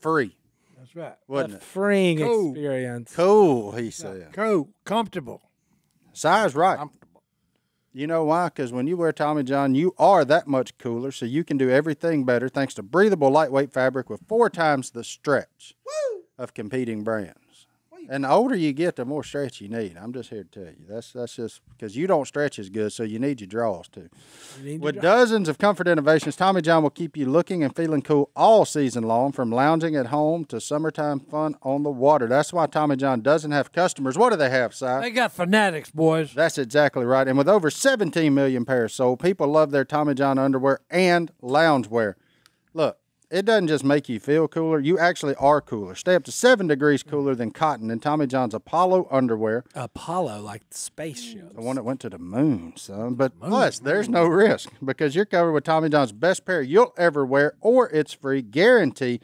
Free, That's right. wasn't A it? freeing Cool. experience. Cool, he said. Cool. Comfortable. Si's right. You know why? Because when you wear Tommy John, you are that much cooler, so you can do everything better thanks to breathable, lightweight fabric with four times the stretch of competing brands. And the older you get, the more stretch you need. I'm just here to tell you. That's that's just because you don't stretch as good, so you need your draws too. You With dri- dozens of comfort innovations, Tommy John will keep you looking and feeling cool all season long, from lounging at home to summertime fun on the water. That's why Tommy John doesn't have customers. What do they have, Si? They got fanatics, boys. That's exactly right. And with over 17 million pairs sold, people love their Tommy John underwear and loungewear. It doesn't just make you feel cooler, you actually are cooler. Stay up to seven degrees mm. cooler than cotton in Tommy John's Apollo underwear, Apollo, like the spaceship. the one that went to the moon, son. But plus, there's no risk because you're covered with Tommy John's best pair you'll ever wear, or it's free guarantee.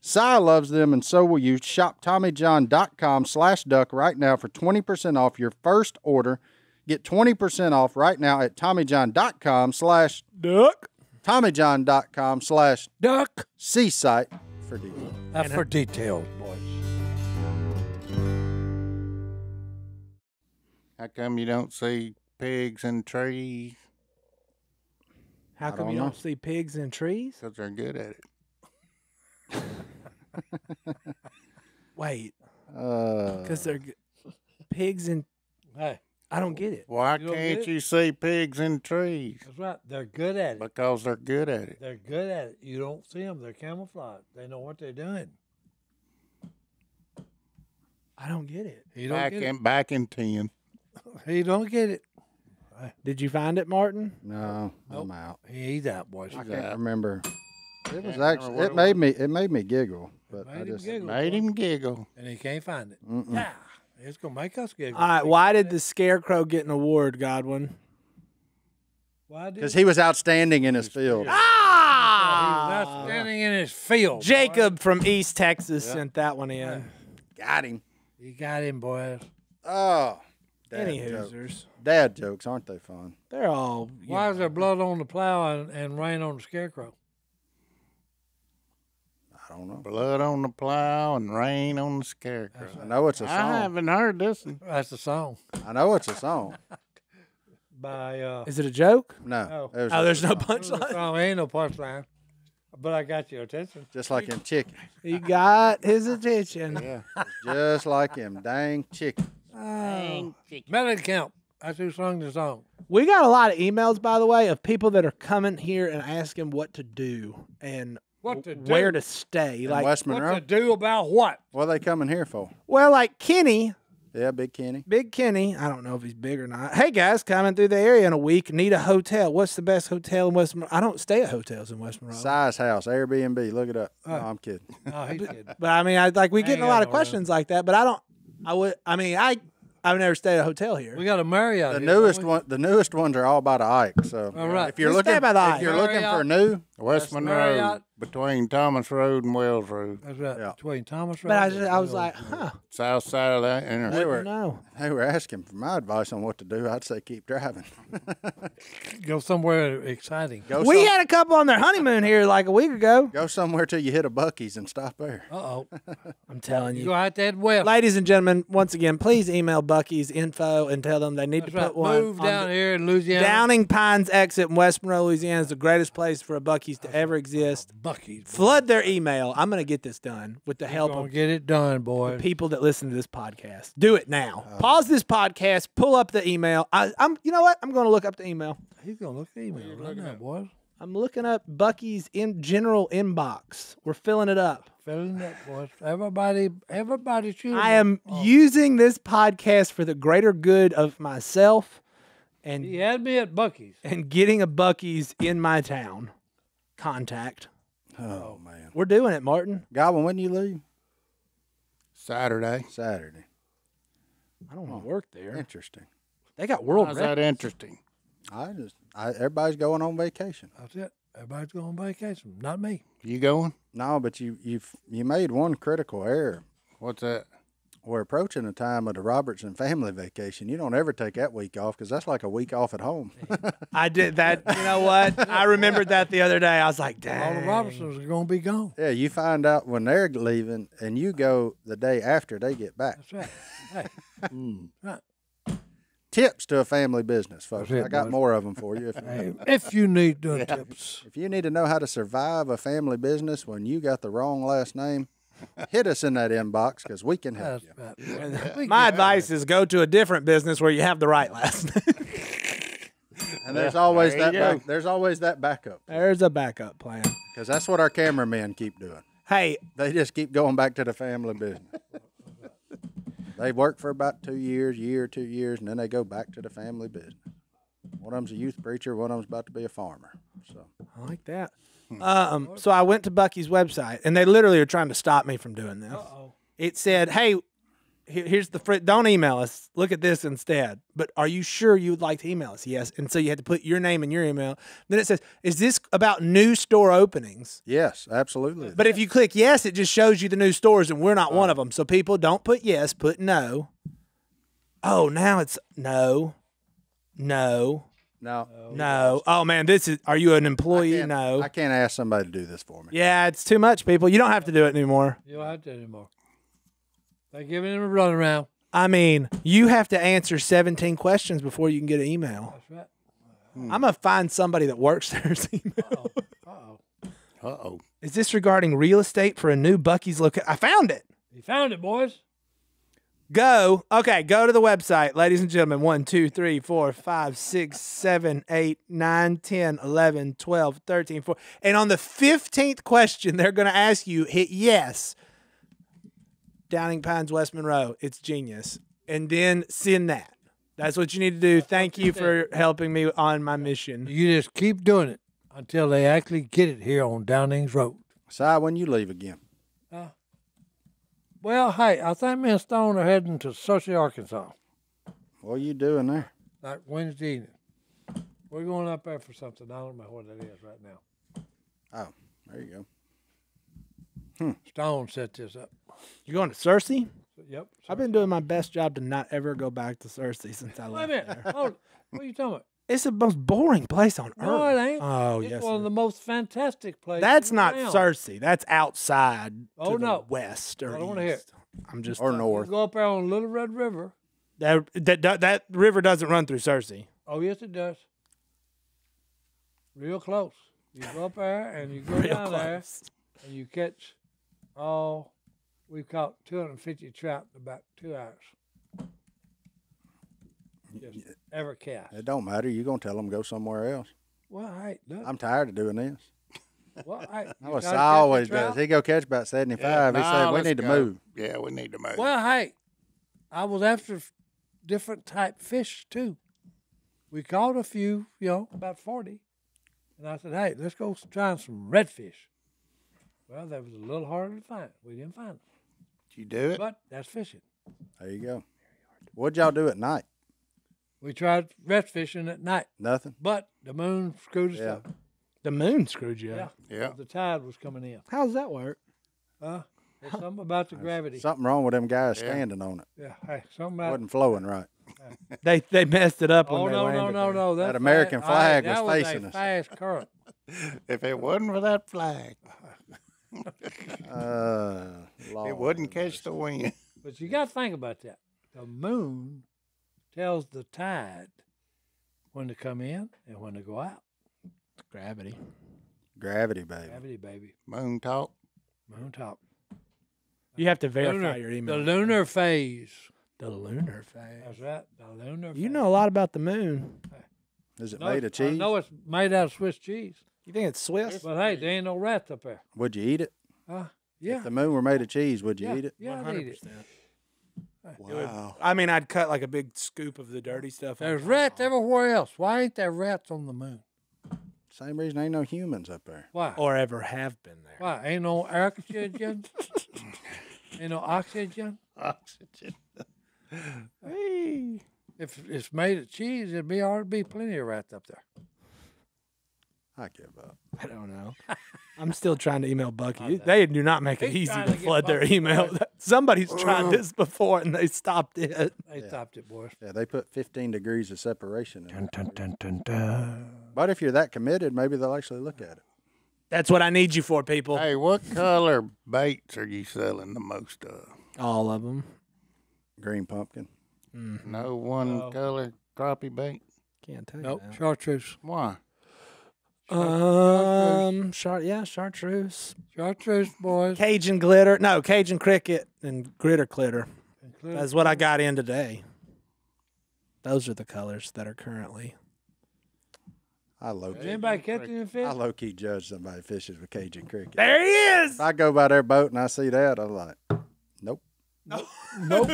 Si loves them, and so will you. Shop TommyJohn.com slash duck right now for 20% off your first order. Get 20% off right now at TommyJohn.com slash Duck. TommyJohn.com slash Duck. C site for details. That's for details, boys. How come you don't see pigs in trees? How come don't you know. don't see pigs in trees? Because they're good at it. Wait, Uh, because they're g- pigs in. Hey, I don't get it. Why You don't get can't it? you see pigs in trees? that's right. They're good at it. Because they're good at it. They're good at it. You don't see them. They're camouflaged. They know what they're doing. I don't get it. You don't Back get in back in ten. it. He don't get it. Did you find it, Martin? no, Nope. I'm out. He's out, boys. I can't out. remember. It was remember actually what it it made me it made me giggle, but Made I him just giggle, Made boy. him giggle. And he can't find it. Mm-mm. Yeah, it's gonna make us giggle. All right. Why did the scarecrow get an award, Godwin? Why did because he was outstanding in his field. He Ah! was outstanding in his field. boy. Jacob from East Texas sent that one in. Got him. You got him, boys. Oh, dad Any jokes. Hoosers. Dad jokes, aren't they fun? They're all. Why know. is there blood on the plow and, and rain on the scarecrow? I don't know. Blood on the plow and rain on the scarecrow. I know it's a song. I haven't heard this one. That's the song I know it's a song. by. Uh, Is it a joke? No, Oh. it Oh, there's no there's a punchline. song. Ain't no punchline, but I got your attention. just like him chicken. He got his attention. Yeah. Just like him dang chicken. Oh. Mellencamp. That's who sung the song. We got a lot of emails, by the way, of people that are coming here and asking what to do and What to do. where to stay. In Like, West What Monroe. to do about what? What are they coming here for? well, like Kenny, Yeah, Big Kenny. Big Kenny. I don't know if he's big or not. Hey guys, coming through the area in a week. Need a hotel. What's the best hotel in West Monroe? I don't stay at hotels in West Monroe. Si's house, Airbnb. Look it up. Uh, no, I'm kidding. Oh, he's kidding. But I mean, I like we ain't getting a lot of no room. questions like that. But I don't. I would. I mean, I. I've never stayed at a hotel here. We got a Marriott. The here, newest one, the newest ones are all by the Ike. So All right. if you're Let's looking, stay by the if Ike. you're looking for Marriott. new, West Monroe Marriott. Between Thomas Road and Wells Road. That's right. Yeah. Between Thomas Road. but I and I was like, huh. South side of that They were- No. they were asking for my advice on what to do. I'd say keep driving. go somewhere exciting. Go, We some- had a couple on their honeymoon here like a week ago. go somewhere till you hit a Buc-ee's and stop there. Uh oh. I'm telling You you. go out there west. Ladies and gentlemen, once again, please email Buc-ee's info and tell them they need That's to right. put one. Move on down the- here in Louisiana. Downing Pines exit in West Monroe, Louisiana is the greatest place for a Buc-ee's to ever exist. Buc-ee's. Flood their email. I'm going to get this done with the help Gonna of get it done, boys. people that listen to this podcast. Do it now. Uh, Pause this podcast. Pull up the email. I, I'm. You know what? I'm going to look up the email. He's gonna look at email right now, boys. I'm looking up Buc-ee's in general inbox. We're filling it up. Filling it, boys. Everybody, everybody, shoot. I am oh. using this podcast for the greater good of myself and He had me at Buc-ee's. and getting a Buc-ee's in my town. Contact. Oh, oh man, We're doing it, Martin. Godwin, when do you leave? Saturday. Saturday. I don't want to work there. Interesting. They got world How's records. that interesting? I just, I, everybody's going on vacation. That's it. Everybody's going on vacation. Not me. You going? No, but you, you've you made one critical error. What's that? We're approaching the time of the Robertson family vacation. You don't ever take that week off because that's like a week off at home. I did that. You know what? I remembered that the other day. I was like, All the Robertsons are gonna be gone. yeah, you find out when they're leaving, and you go the day after they get back. That's right. Hey, Mm. right. Tips to a family business, folks. It, I got bud. more of them for you. If, Hey, if you need done tips, if you need to know how to survive a family business when you got the wrong last name, hit us in that inbox because we can help That's you. right. We My can- advice is go to a different business where you have the right last name. And there's always there that back, there's always that backup There's a backup plan. because that's what our cameramen keep doing. Hey, They just keep going back to the family business. they work for about two years, year, two years, and then they go back to the family business. One of them's a youth preacher, one of them's about to be a farmer. So I like that. Um, so I went to Buc-ee's website, and they literally are trying to stop me from doing this. Uh-oh. It said, "Hey, here- here's the fr- don't email us. Look at this instead." But are you sure you would like to email us? Yes. And so you had to put your name in your email. Then it says, "Is this about new store openings?" yes, absolutely. But if you click yes, it just shows you the new stores, and we're not one of them. So people don't put yes, put no. Oh, now it's no, no, now, no. Oh man, this is. Are you an employee? can't- No. I can't ask somebody to do this for me. Yeah, it's too much, people. You don't have to do it anymore. You don't have to anymore. They're giving him a runaround. I mean, you have to answer 17 questions before you can get an email. That's right. I'm going to find somebody that works there's email. Uh-oh. Uh oh. Is this regarding real estate for a new Buc-ee's location? I found it. He found it, boys. Go. Okay, go to the website, ladies and gentlemen. 1, 2, 3, 4, 5, 6, 7, 8, 9, 10, 11, 12, 13, 14. And on the 15th question, they're going to ask you, hit yes. Downing Pines, West Monroe. It's genius. And then send that. That's what you need to do. Thank you for helping me on my mission. You just keep doing it until they actually get it here on Downings Road. Si, when you leave again? Well, hey, I think me and Stone are heading to Searcy, Arkansas, What are you doing there? like Wednesday evening. We're going up there for something. I don't know what it is right now. Oh, there you go. Hmm. Stone set this up. You going to Searcy? Yep. I've been doing my best job to not ever go back to Searcy since I Wait a left. minute. there. Hold. What are you talking about? It's the most boring place on No, earth. it ain't. Oh, it's yes. one it of the most fantastic places. That's not around. Searcy. That's outside. Oh, to the no. west or I don't wanna hear it. east. I'm just Or You north. go up there on Little Red River. that, that that that river doesn't run through Searcy. Oh, yes, it does. Real close. You go up there and you go Real down there and you catch. Oh, we've caught 250 trout in about two hours. Just ever cast. It don't matter. You're gonna tell them go somewhere else. Well, hey, look. I'm tired of doing this. well, hey, I you was gotta Si catch the always trout. does. He go catch about 75. he said, we let's need to move. Yeah, we need to move. Well, hey, I was after different type fish too. We caught a few, you know, about 40. And I said, hey, let's go try some redfish. Well, that was a little harder to find. We didn't find them. Did you do it? But that's fishing. There you go. What'd y'all do at night? We tried red fishing at night, Nothing. but the moon screwed us Yeah. up. The moon screwed you. Yeah. up. Yeah. The tide was coming in. How does that work? Huh? There's something about the gravity. Something wrong with them guys Yeah. standing on it. Yeah. Hey, something about. Wasn't flowing right. They they messed it up when Oh they no no landed no there. no! That fa- American I- flag that was was facing a us. Fast current. If it wasn't for that flag, Uh, it wouldn't catch the wind. But you got to think about that. The moon tells the tide when to come in and when to go out. Gravity. Gravity, baby. Gravity, baby. Moon talk. Moon top. You have to verify Lunar, your email. the lunar phase. The lunar phase. That's right. The lunar. Phase. You know a lot about the moon. Is it No, made of I cheese? know it's made out of Swiss cheese. You think it's Swiss? But hey, there ain't no rats up there. Would you eat it? Huh? If the moon were made of cheese, would you yeah. eat it? Yeah, I'd eat it. Wow. I mean, I'd cut like a big scoop of the dirty stuff. There's rats everywhere else. Why ain't there rats on the moon? Same reason ain't no humans up there. Why? or ever have been there. Why? Ain't no oxygen? ain't no oxygen? Oxygen. Hey. If it's made of cheese, it'd be ought to be plenty of rats up there. I give up. I don't know. I'm still trying to email Buc-ee. They do not make it He's easy trying to to get flood their Buc-ee email. Somebody's tried this before and they stopped it. They stopped it, boys. Yeah, they put 15 degrees of separation in it. Dun, dun, dun, dun. But if you're that committed, maybe they'll actually look at it. That's what I need you for, people. Hey, what color baits are you selling the most of? All of them. Green pumpkin. Mm-hmm. No one Oh. color crappie bait. Can't tell you. Nope, that. chartreuse. Why? Um, char- yeah, chartreuse, Chartreuse, boys. Cajun glitter. No, Cajun cricket and glitter glitter. Include- That's what I got in today. Those are the colors that are currently. I low key, anybody catch any fish? I low key judge somebody fishes with Cajun cricket. There he is. If I go by their boat and I see that, I'm like, nope, nope. Nope.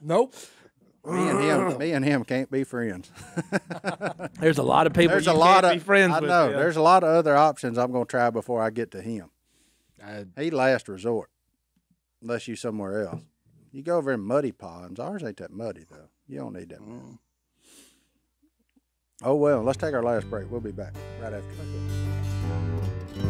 nope. Me and him, me and him can't be friends. There's a lot of people. There's you a lot can't of be friends I with. know. Bill. There's a lot of other options I'm gonna try before I get to him. I, He last resort, unless you somewhere else. You go over in muddy ponds. Ours ain't that muddy though. You don't need that. muddy. Oh well, let's take our last break. We'll be back right after. this.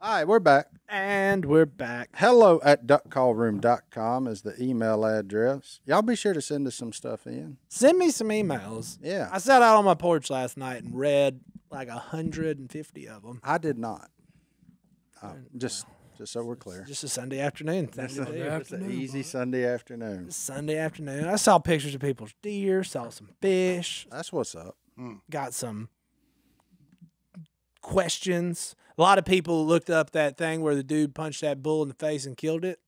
All right, we're back. And we're back. Hello at duckcallroom.com is the email address. Y'all be sure to send us some stuff in. Send me some emails. Yeah, I sat out on my porch last night and read like 150 of them. I did not. Uh, just, just so we're clear. Just a Sunday afternoon. thing It's to a- it's an easy Sunday afternoon. Sunday afternoon. I saw pictures of people's deer, saw some fish, That's what's up. got some questions. A lot of people looked up that thing where the dude punched that bull in the face and killed it.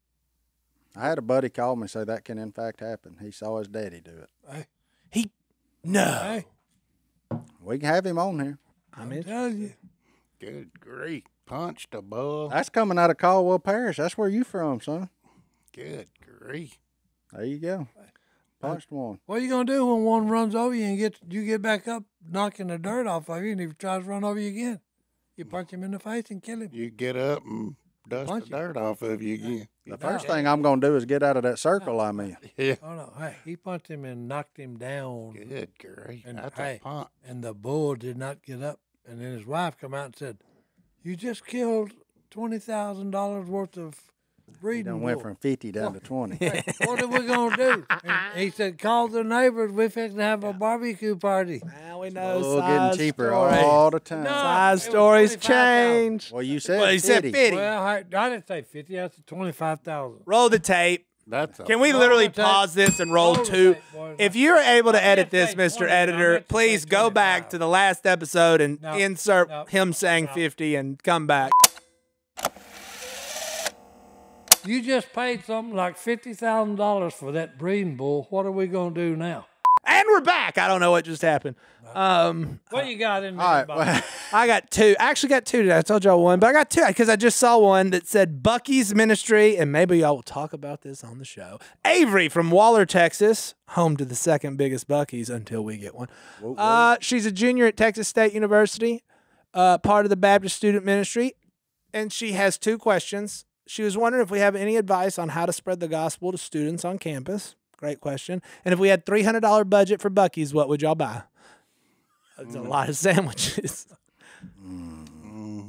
I had a buddy call me say that can in fact happen. He saw his daddy do it. He, no. Hey, We can have him on here. I mean, tell you. good grief. Punched a bull. That's coming out of Caldwell Parish. That's where you from, son. Good grief. There you go. Punched one. What are you gonna do when one runs over you and get you get back up, knocking the dirt off of you, and he tries to run over you again? You punch him in the face and kill him. You get up and dust Punch the him. dirt off of you again. The first thing I'm going to do is get out of that circle I'm in. Yeah. Oh no! Hey, he punched him and knocked him down, Good grief. And That's hey, a punch. and the bull did not get up. And then his wife come out and said, "You just killed twenty thousand dollars worth of He breeding done went bull. from 50 down to 20. What are we gonna do?" And he said, "Call the neighbors. We're fixing to have a barbecue party." now we know. Oh, size getting cheaper story. all the time. No. Size it was stories change. Well, you said Well, he said 50. 50. Well, I, I didn't say fifty. I said twenty-five thousand. Roll the tape. That's a Can we literally the tape. pause this and roll Roll two? tape. If you're able to I edit this, Mr. 20, Editor, please say go back 25. to the last episode and No, insert no, him saying no. 50 and come back. You just paid something like fifty thousand dollars for that breeding bull. What are we gonna do now? And we're back. I don't know what just happened. Um, What you got in there? All right. Well, I got two. I actually got two today. I told y'all one, but I got two because I just saw one that said Buc-ee's Ministry, and maybe y'all will talk about this on the show. Avery from Waller, Texas, home to the second biggest Buc-ee's until we get one. Uh, she's a junior at Texas State University, uh, part of the Baptist Student Ministry, and she has two questions. She was wondering if we have any advice on how to spread the gospel to students on campus. Great question. And if we had three hundred dollar budget for Buc-ee's, what would y'all buy? That's a lot of sandwiches.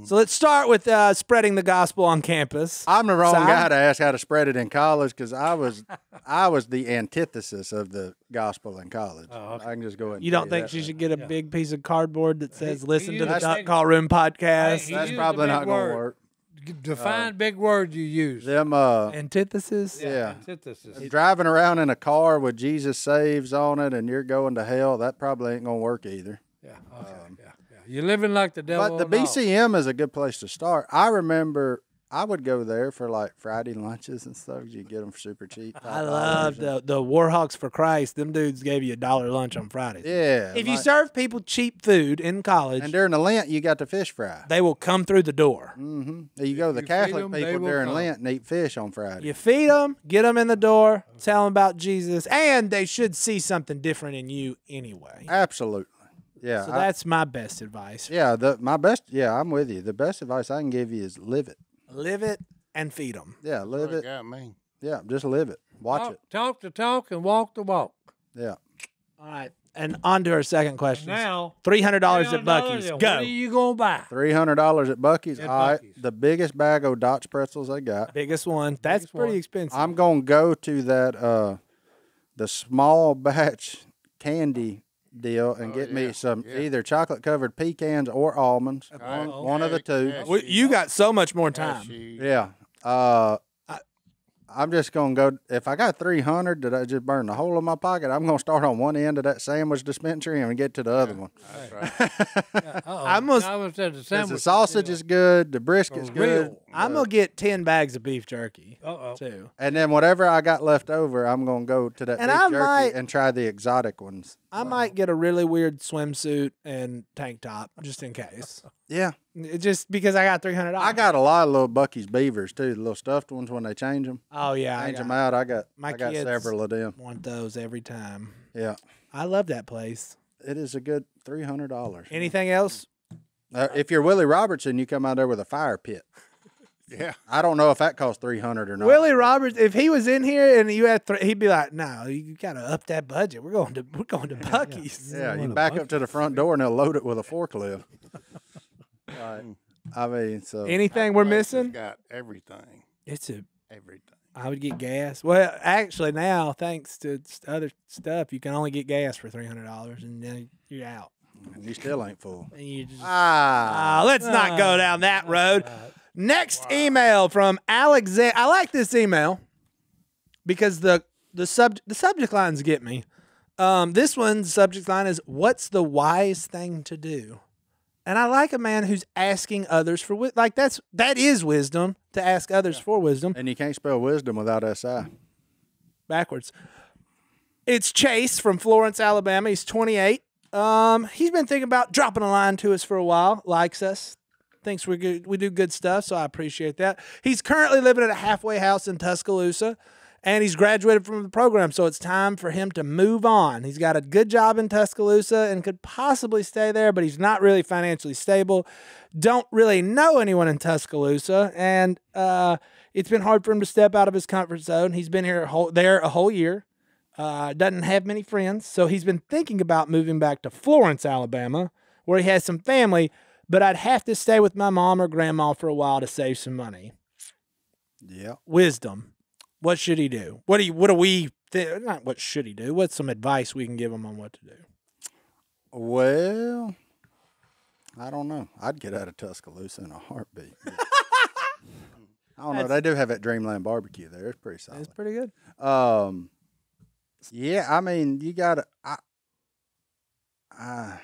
So let's start with uh, spreading the gospel on campus. I'm the wrong Sam? guy to ask how to spread it in college because I was I was the antithesis of the gospel in college. I can just go ahead. You don't think she right should get a big piece of cardboard that says "Listen he to the Duck Call Room podcast"? Hey, That's probably not going to work. G- Define big word you use. Them uh, Antithesis. yeah. Antithesis. driving around in a car with Jesus saves on it and you're going to hell, that probably ain't going to work either. Yeah. Okay. yeah. Yeah. You're living like the devil. But the and all. BCM is a good place to start. I remember I would go there for like Friday lunches and stuff. You get them for super cheap. I $5 love the the Warhawks for Christ. Them dudes gave you a dollar lunch on Fridays. Yeah. If you serve people cheap food in college, and during the Lent, you got the fish fry. they will come through the door. hmm You go to the you feed Catholic 'em, people during come. Lent and eat fish on Friday. You feed them, get them in the door, tell them about Jesus, and they should see something different in you anyway. Absolutely. Yeah. So I- that's my best advice. yeah. The my best. Yeah, I'm with you. The best advice I can give you is live it. Live it and feed them. Yeah, live What it. got me. Yeah, just live it. Watch talk, it. talk the talk and walk the walk. Yeah. All right. And on to our second question. Now, Three hundred dollars at $300, Buc-ee's. What Go. are you gonna buy? Three hundred dollars at Buc-ee's. At All right, Buc-ee's. the biggest bag of Dutch pretzels I got. Biggest one. That's Biggest pretty one. expensive. I'm gonna go to that uh, the small batch candy deal and Oh, get yeah, me some yeah. either chocolate covered pecans or almonds. One, one of the two. Well, you got so much more time. cashew. Yeah. Uh, I'm just gonna go. If I got three hundred that I just burned the hole in my pocket, I'm gonna start on one end of that sandwich dispensary and get to the other one. That's right. Uh-oh. I'm gonna- I was at the 'Cause sandwich. the sausage is good, the brisket's good, real. I'm gonna get ten bags of beef jerky Uh oh. too. and then whatever I got left over, I'm gonna go to that And beef I jerky might- and try the exotic ones. I might get a really weird swimsuit and tank top just in case. Yeah, It just because I got three hundred dollars. I got a lot of little Buc-ee's beavers too, the little stuffed ones when they change them. Oh yeah, I Change got, them out. I got my I got kids- several of them. want those every time. Yeah, I love that place. it is a good three hundred dollars. Anything else? Uh, if you're Willie Robertson, you come out there with a fire pit. Yeah. I don't know if that costs three hundred or not. Willie Roberts, if he was in here and you had, th- he'd be like, "No, you got to up that budget. We're going to we're going to Buc-ee's." Yeah, you One of back the up to the front door and they'll load it with a forklift. right. I mean, so Anything we're missing? Got everything. It's a. Everything. I would get gas. Well, actually, now thanks to other stuff, you can only get gas for three hundred dollars, and then you're out. And you still ain't full. And you just, Ah, Ah, let's not go down that road. Next email from Alexander. I like this email because the the sub the subject lines get me. Um, this one's subject line is "What's the wise thing to do?" And I like a man who's asking others for wi- like that's that is wisdom to ask others for wisdom and you can't spell wisdom without SI. backwards. It's Chase from Florence, Alabama. He's 28. Um, he's been thinking about dropping a line to us for a while. Likes us, thinks we good, we do good stuff. So I appreciate that. He's currently living at a halfway house in Tuscaloosa, and he's graduated from the program. So it's time for him to move on. He's got a good job in Tuscaloosa and could possibly stay there, but he's not really financially stable. Don't really know anyone in Tuscaloosa, and uh, it's been hard for him to step out of his comfort zone. He's been here a whole, there a whole year. Uh, doesn't have many friends, so he's been thinking about moving back to Florence, Alabama, where he has some family. But I'd have to stay with my mom or grandma for a while to save some money. Yeah. Wisdom. What should he do? What do you, What do we? Th- not what should he do? What's some advice we can give him on what to do? Well, I don't know. I'd get out of Tuscaloosa in a heartbeat. I don't know. They do have that Dreamland barbecue there. It's pretty solid. It's pretty good. Um, yeah, I mean, you gotta. I, I,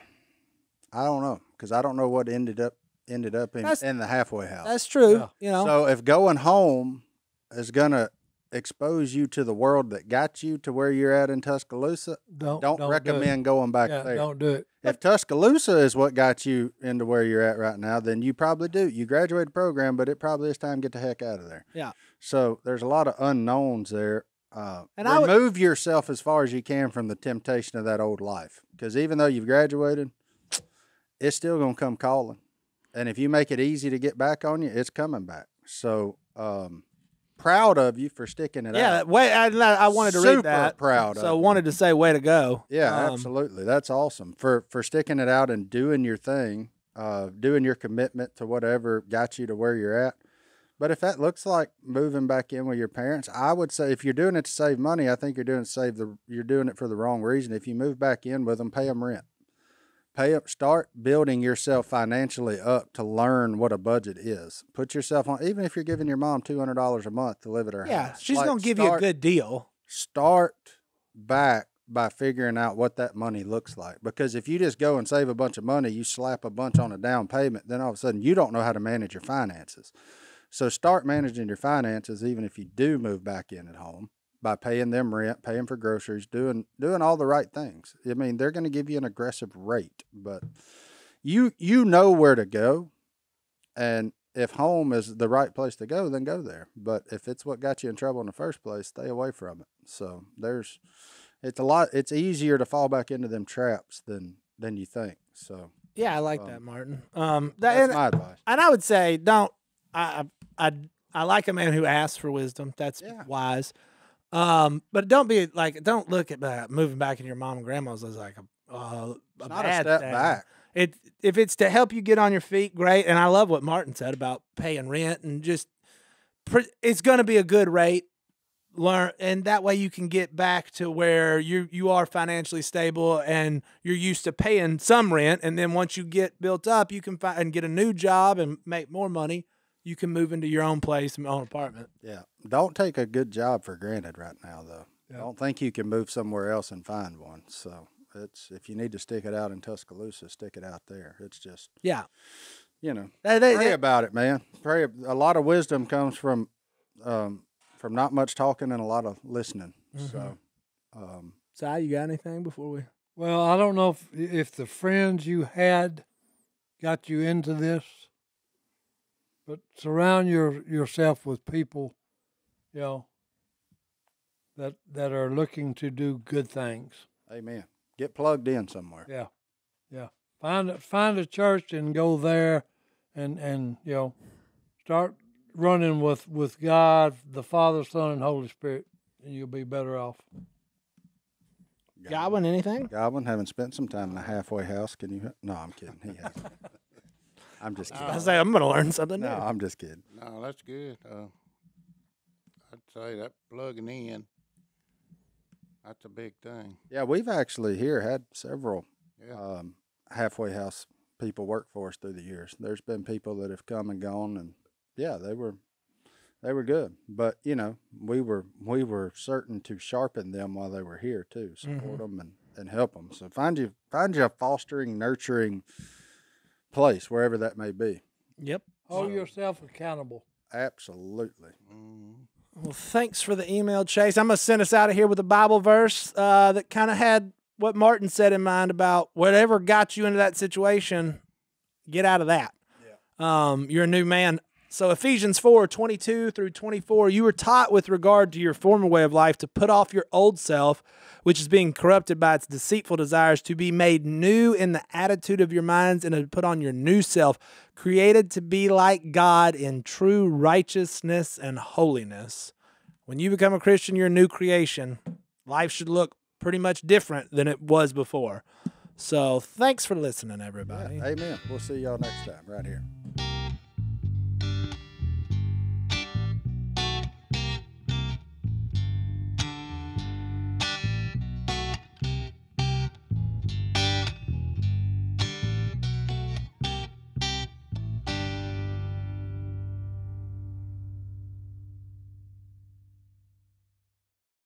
I don't know because I don't know what ended up ended up in, That's- in the halfway house. That's true. Yeah. You know. So if going home is gonna expose you to the world that got you to where you're at in Tuscaloosa, Don't don't, do it. recommend going back Yeah, there. don't do it. If Tuscaloosa is what got you into where you're at right now, then you probably do. You graduated the program, but it probably is time to get the heck out of there. Yeah. So there's a lot of unknowns there. Uh, And I would- remove yourself as far as you can from the temptation of that old life, because even though you've graduated, it's still gonna come calling. And if you make it easy to get back on you, it's coming back. So um, proud of you for sticking it yeah. out. Wait. I, I wanted to Super read that. proud So wanted to say, way to go. Yeah, Um, absolutely. That's awesome for for sticking it out and doing your thing, uh, doing your commitment to whatever got you to where you're at. But if that looks like moving back in with your parents, I would say if you're doing it to save money, I think you're doing it save the you're doing it for the wrong reason. If you move back in with them, pay them rent. Pay up, start building yourself financially up to learn what a budget is. Put yourself on, even if you're giving your mom two hundred dollars a month to live at her Yeah. house. She's like, gonna give you a good deal. start back by figuring out what that money looks like. Because if you just go and save a bunch of money, you slap a bunch on a down payment, then all of a sudden you don't know how to manage your finances. So start managing your finances even if you do move back in at home by paying them rent, paying for groceries, doing doing all the right things. I mean, they're going to give you an aggressive rate, but you you know where to go. And if home is the right place to go, then go there. But if it's what got you in trouble in the first place, stay away from it. So there's, it's a lot. It's easier to fall back into them traps than than you think. So Yeah, I like Um, that, Martin. Um, that, that's and, my advice. and I would say don't. I I I, like a man who asks for wisdom. That's Yeah. wise. Um, but don't be like don't look at that moving back in your mom and grandma's as like a, uh, a Not a step thing. back. It if it's to help you get on your feet, great. And I love what Martin said about paying rent and just it's going to be a good rate. Learn and that way you can get back to where you you are financially stable and you're used to paying some rent. And then once you get built up, you can find and get a new job and make more money. You can move into your own place and own apartment. Yeah. Don't take a good job for granted right now, though. Yeah. Don't think you can move somewhere else and find one. So it's if you need to stick it out in Tuscaloosa, stick it out there. It's just Yeah. you know They- they- pray they- about it, man. Pray. A lot of wisdom comes from um, from not much talking and a lot of listening. So um, Si, you got anything before we? Well, I don't know if if the friends you had got you into this, but surround your yourself with people, you know, that that are looking to do good things. amen. Get plugged in somewhere. Yeah, yeah. Find a- find a church and go there, and and you know, start running with with God, the Father, Son, and Holy Spirit, and you'll be better off. Godwin, anything? Godwin, having spent some time in a halfway house, can you? No, I'm kidding. He hasn't. I'm just kidding. I kidding. say I'm gonna learn something No, new. I'm just kidding. No, that's good. Uh, I'd say that plugging in, that's a big thing. Yeah, we've actually here had several Yeah. um, halfway house people work for us through the years. There's been people that have come and gone, and yeah, they were they were good. But you know, we were we were certain to sharpen them while they were here too, support them and, and help them. So find you find you a fostering, nurturing place wherever that may be. Yep. Hold yourself accountable. Absolutely. Mm. Well, thanks for the email, Chase. I'm gonna send us out of here with a Bible verse uh, that kind of had what Martin said in mind about whatever got you into that situation. Get out of that. Um, you're a new man. So Ephesians 4, 22 through 24, you were taught with regard to your former way of life to put off your old self, which is being corrupted by its deceitful desires, to be made new in the attitude of your minds, and to put on your new self, created to be like God in true righteousness and holiness. When you become a Christian, you're a new creation. Life should look pretty much different than it was before. So thanks for listening, everybody. Amen. We'll see y'all next time right here thank you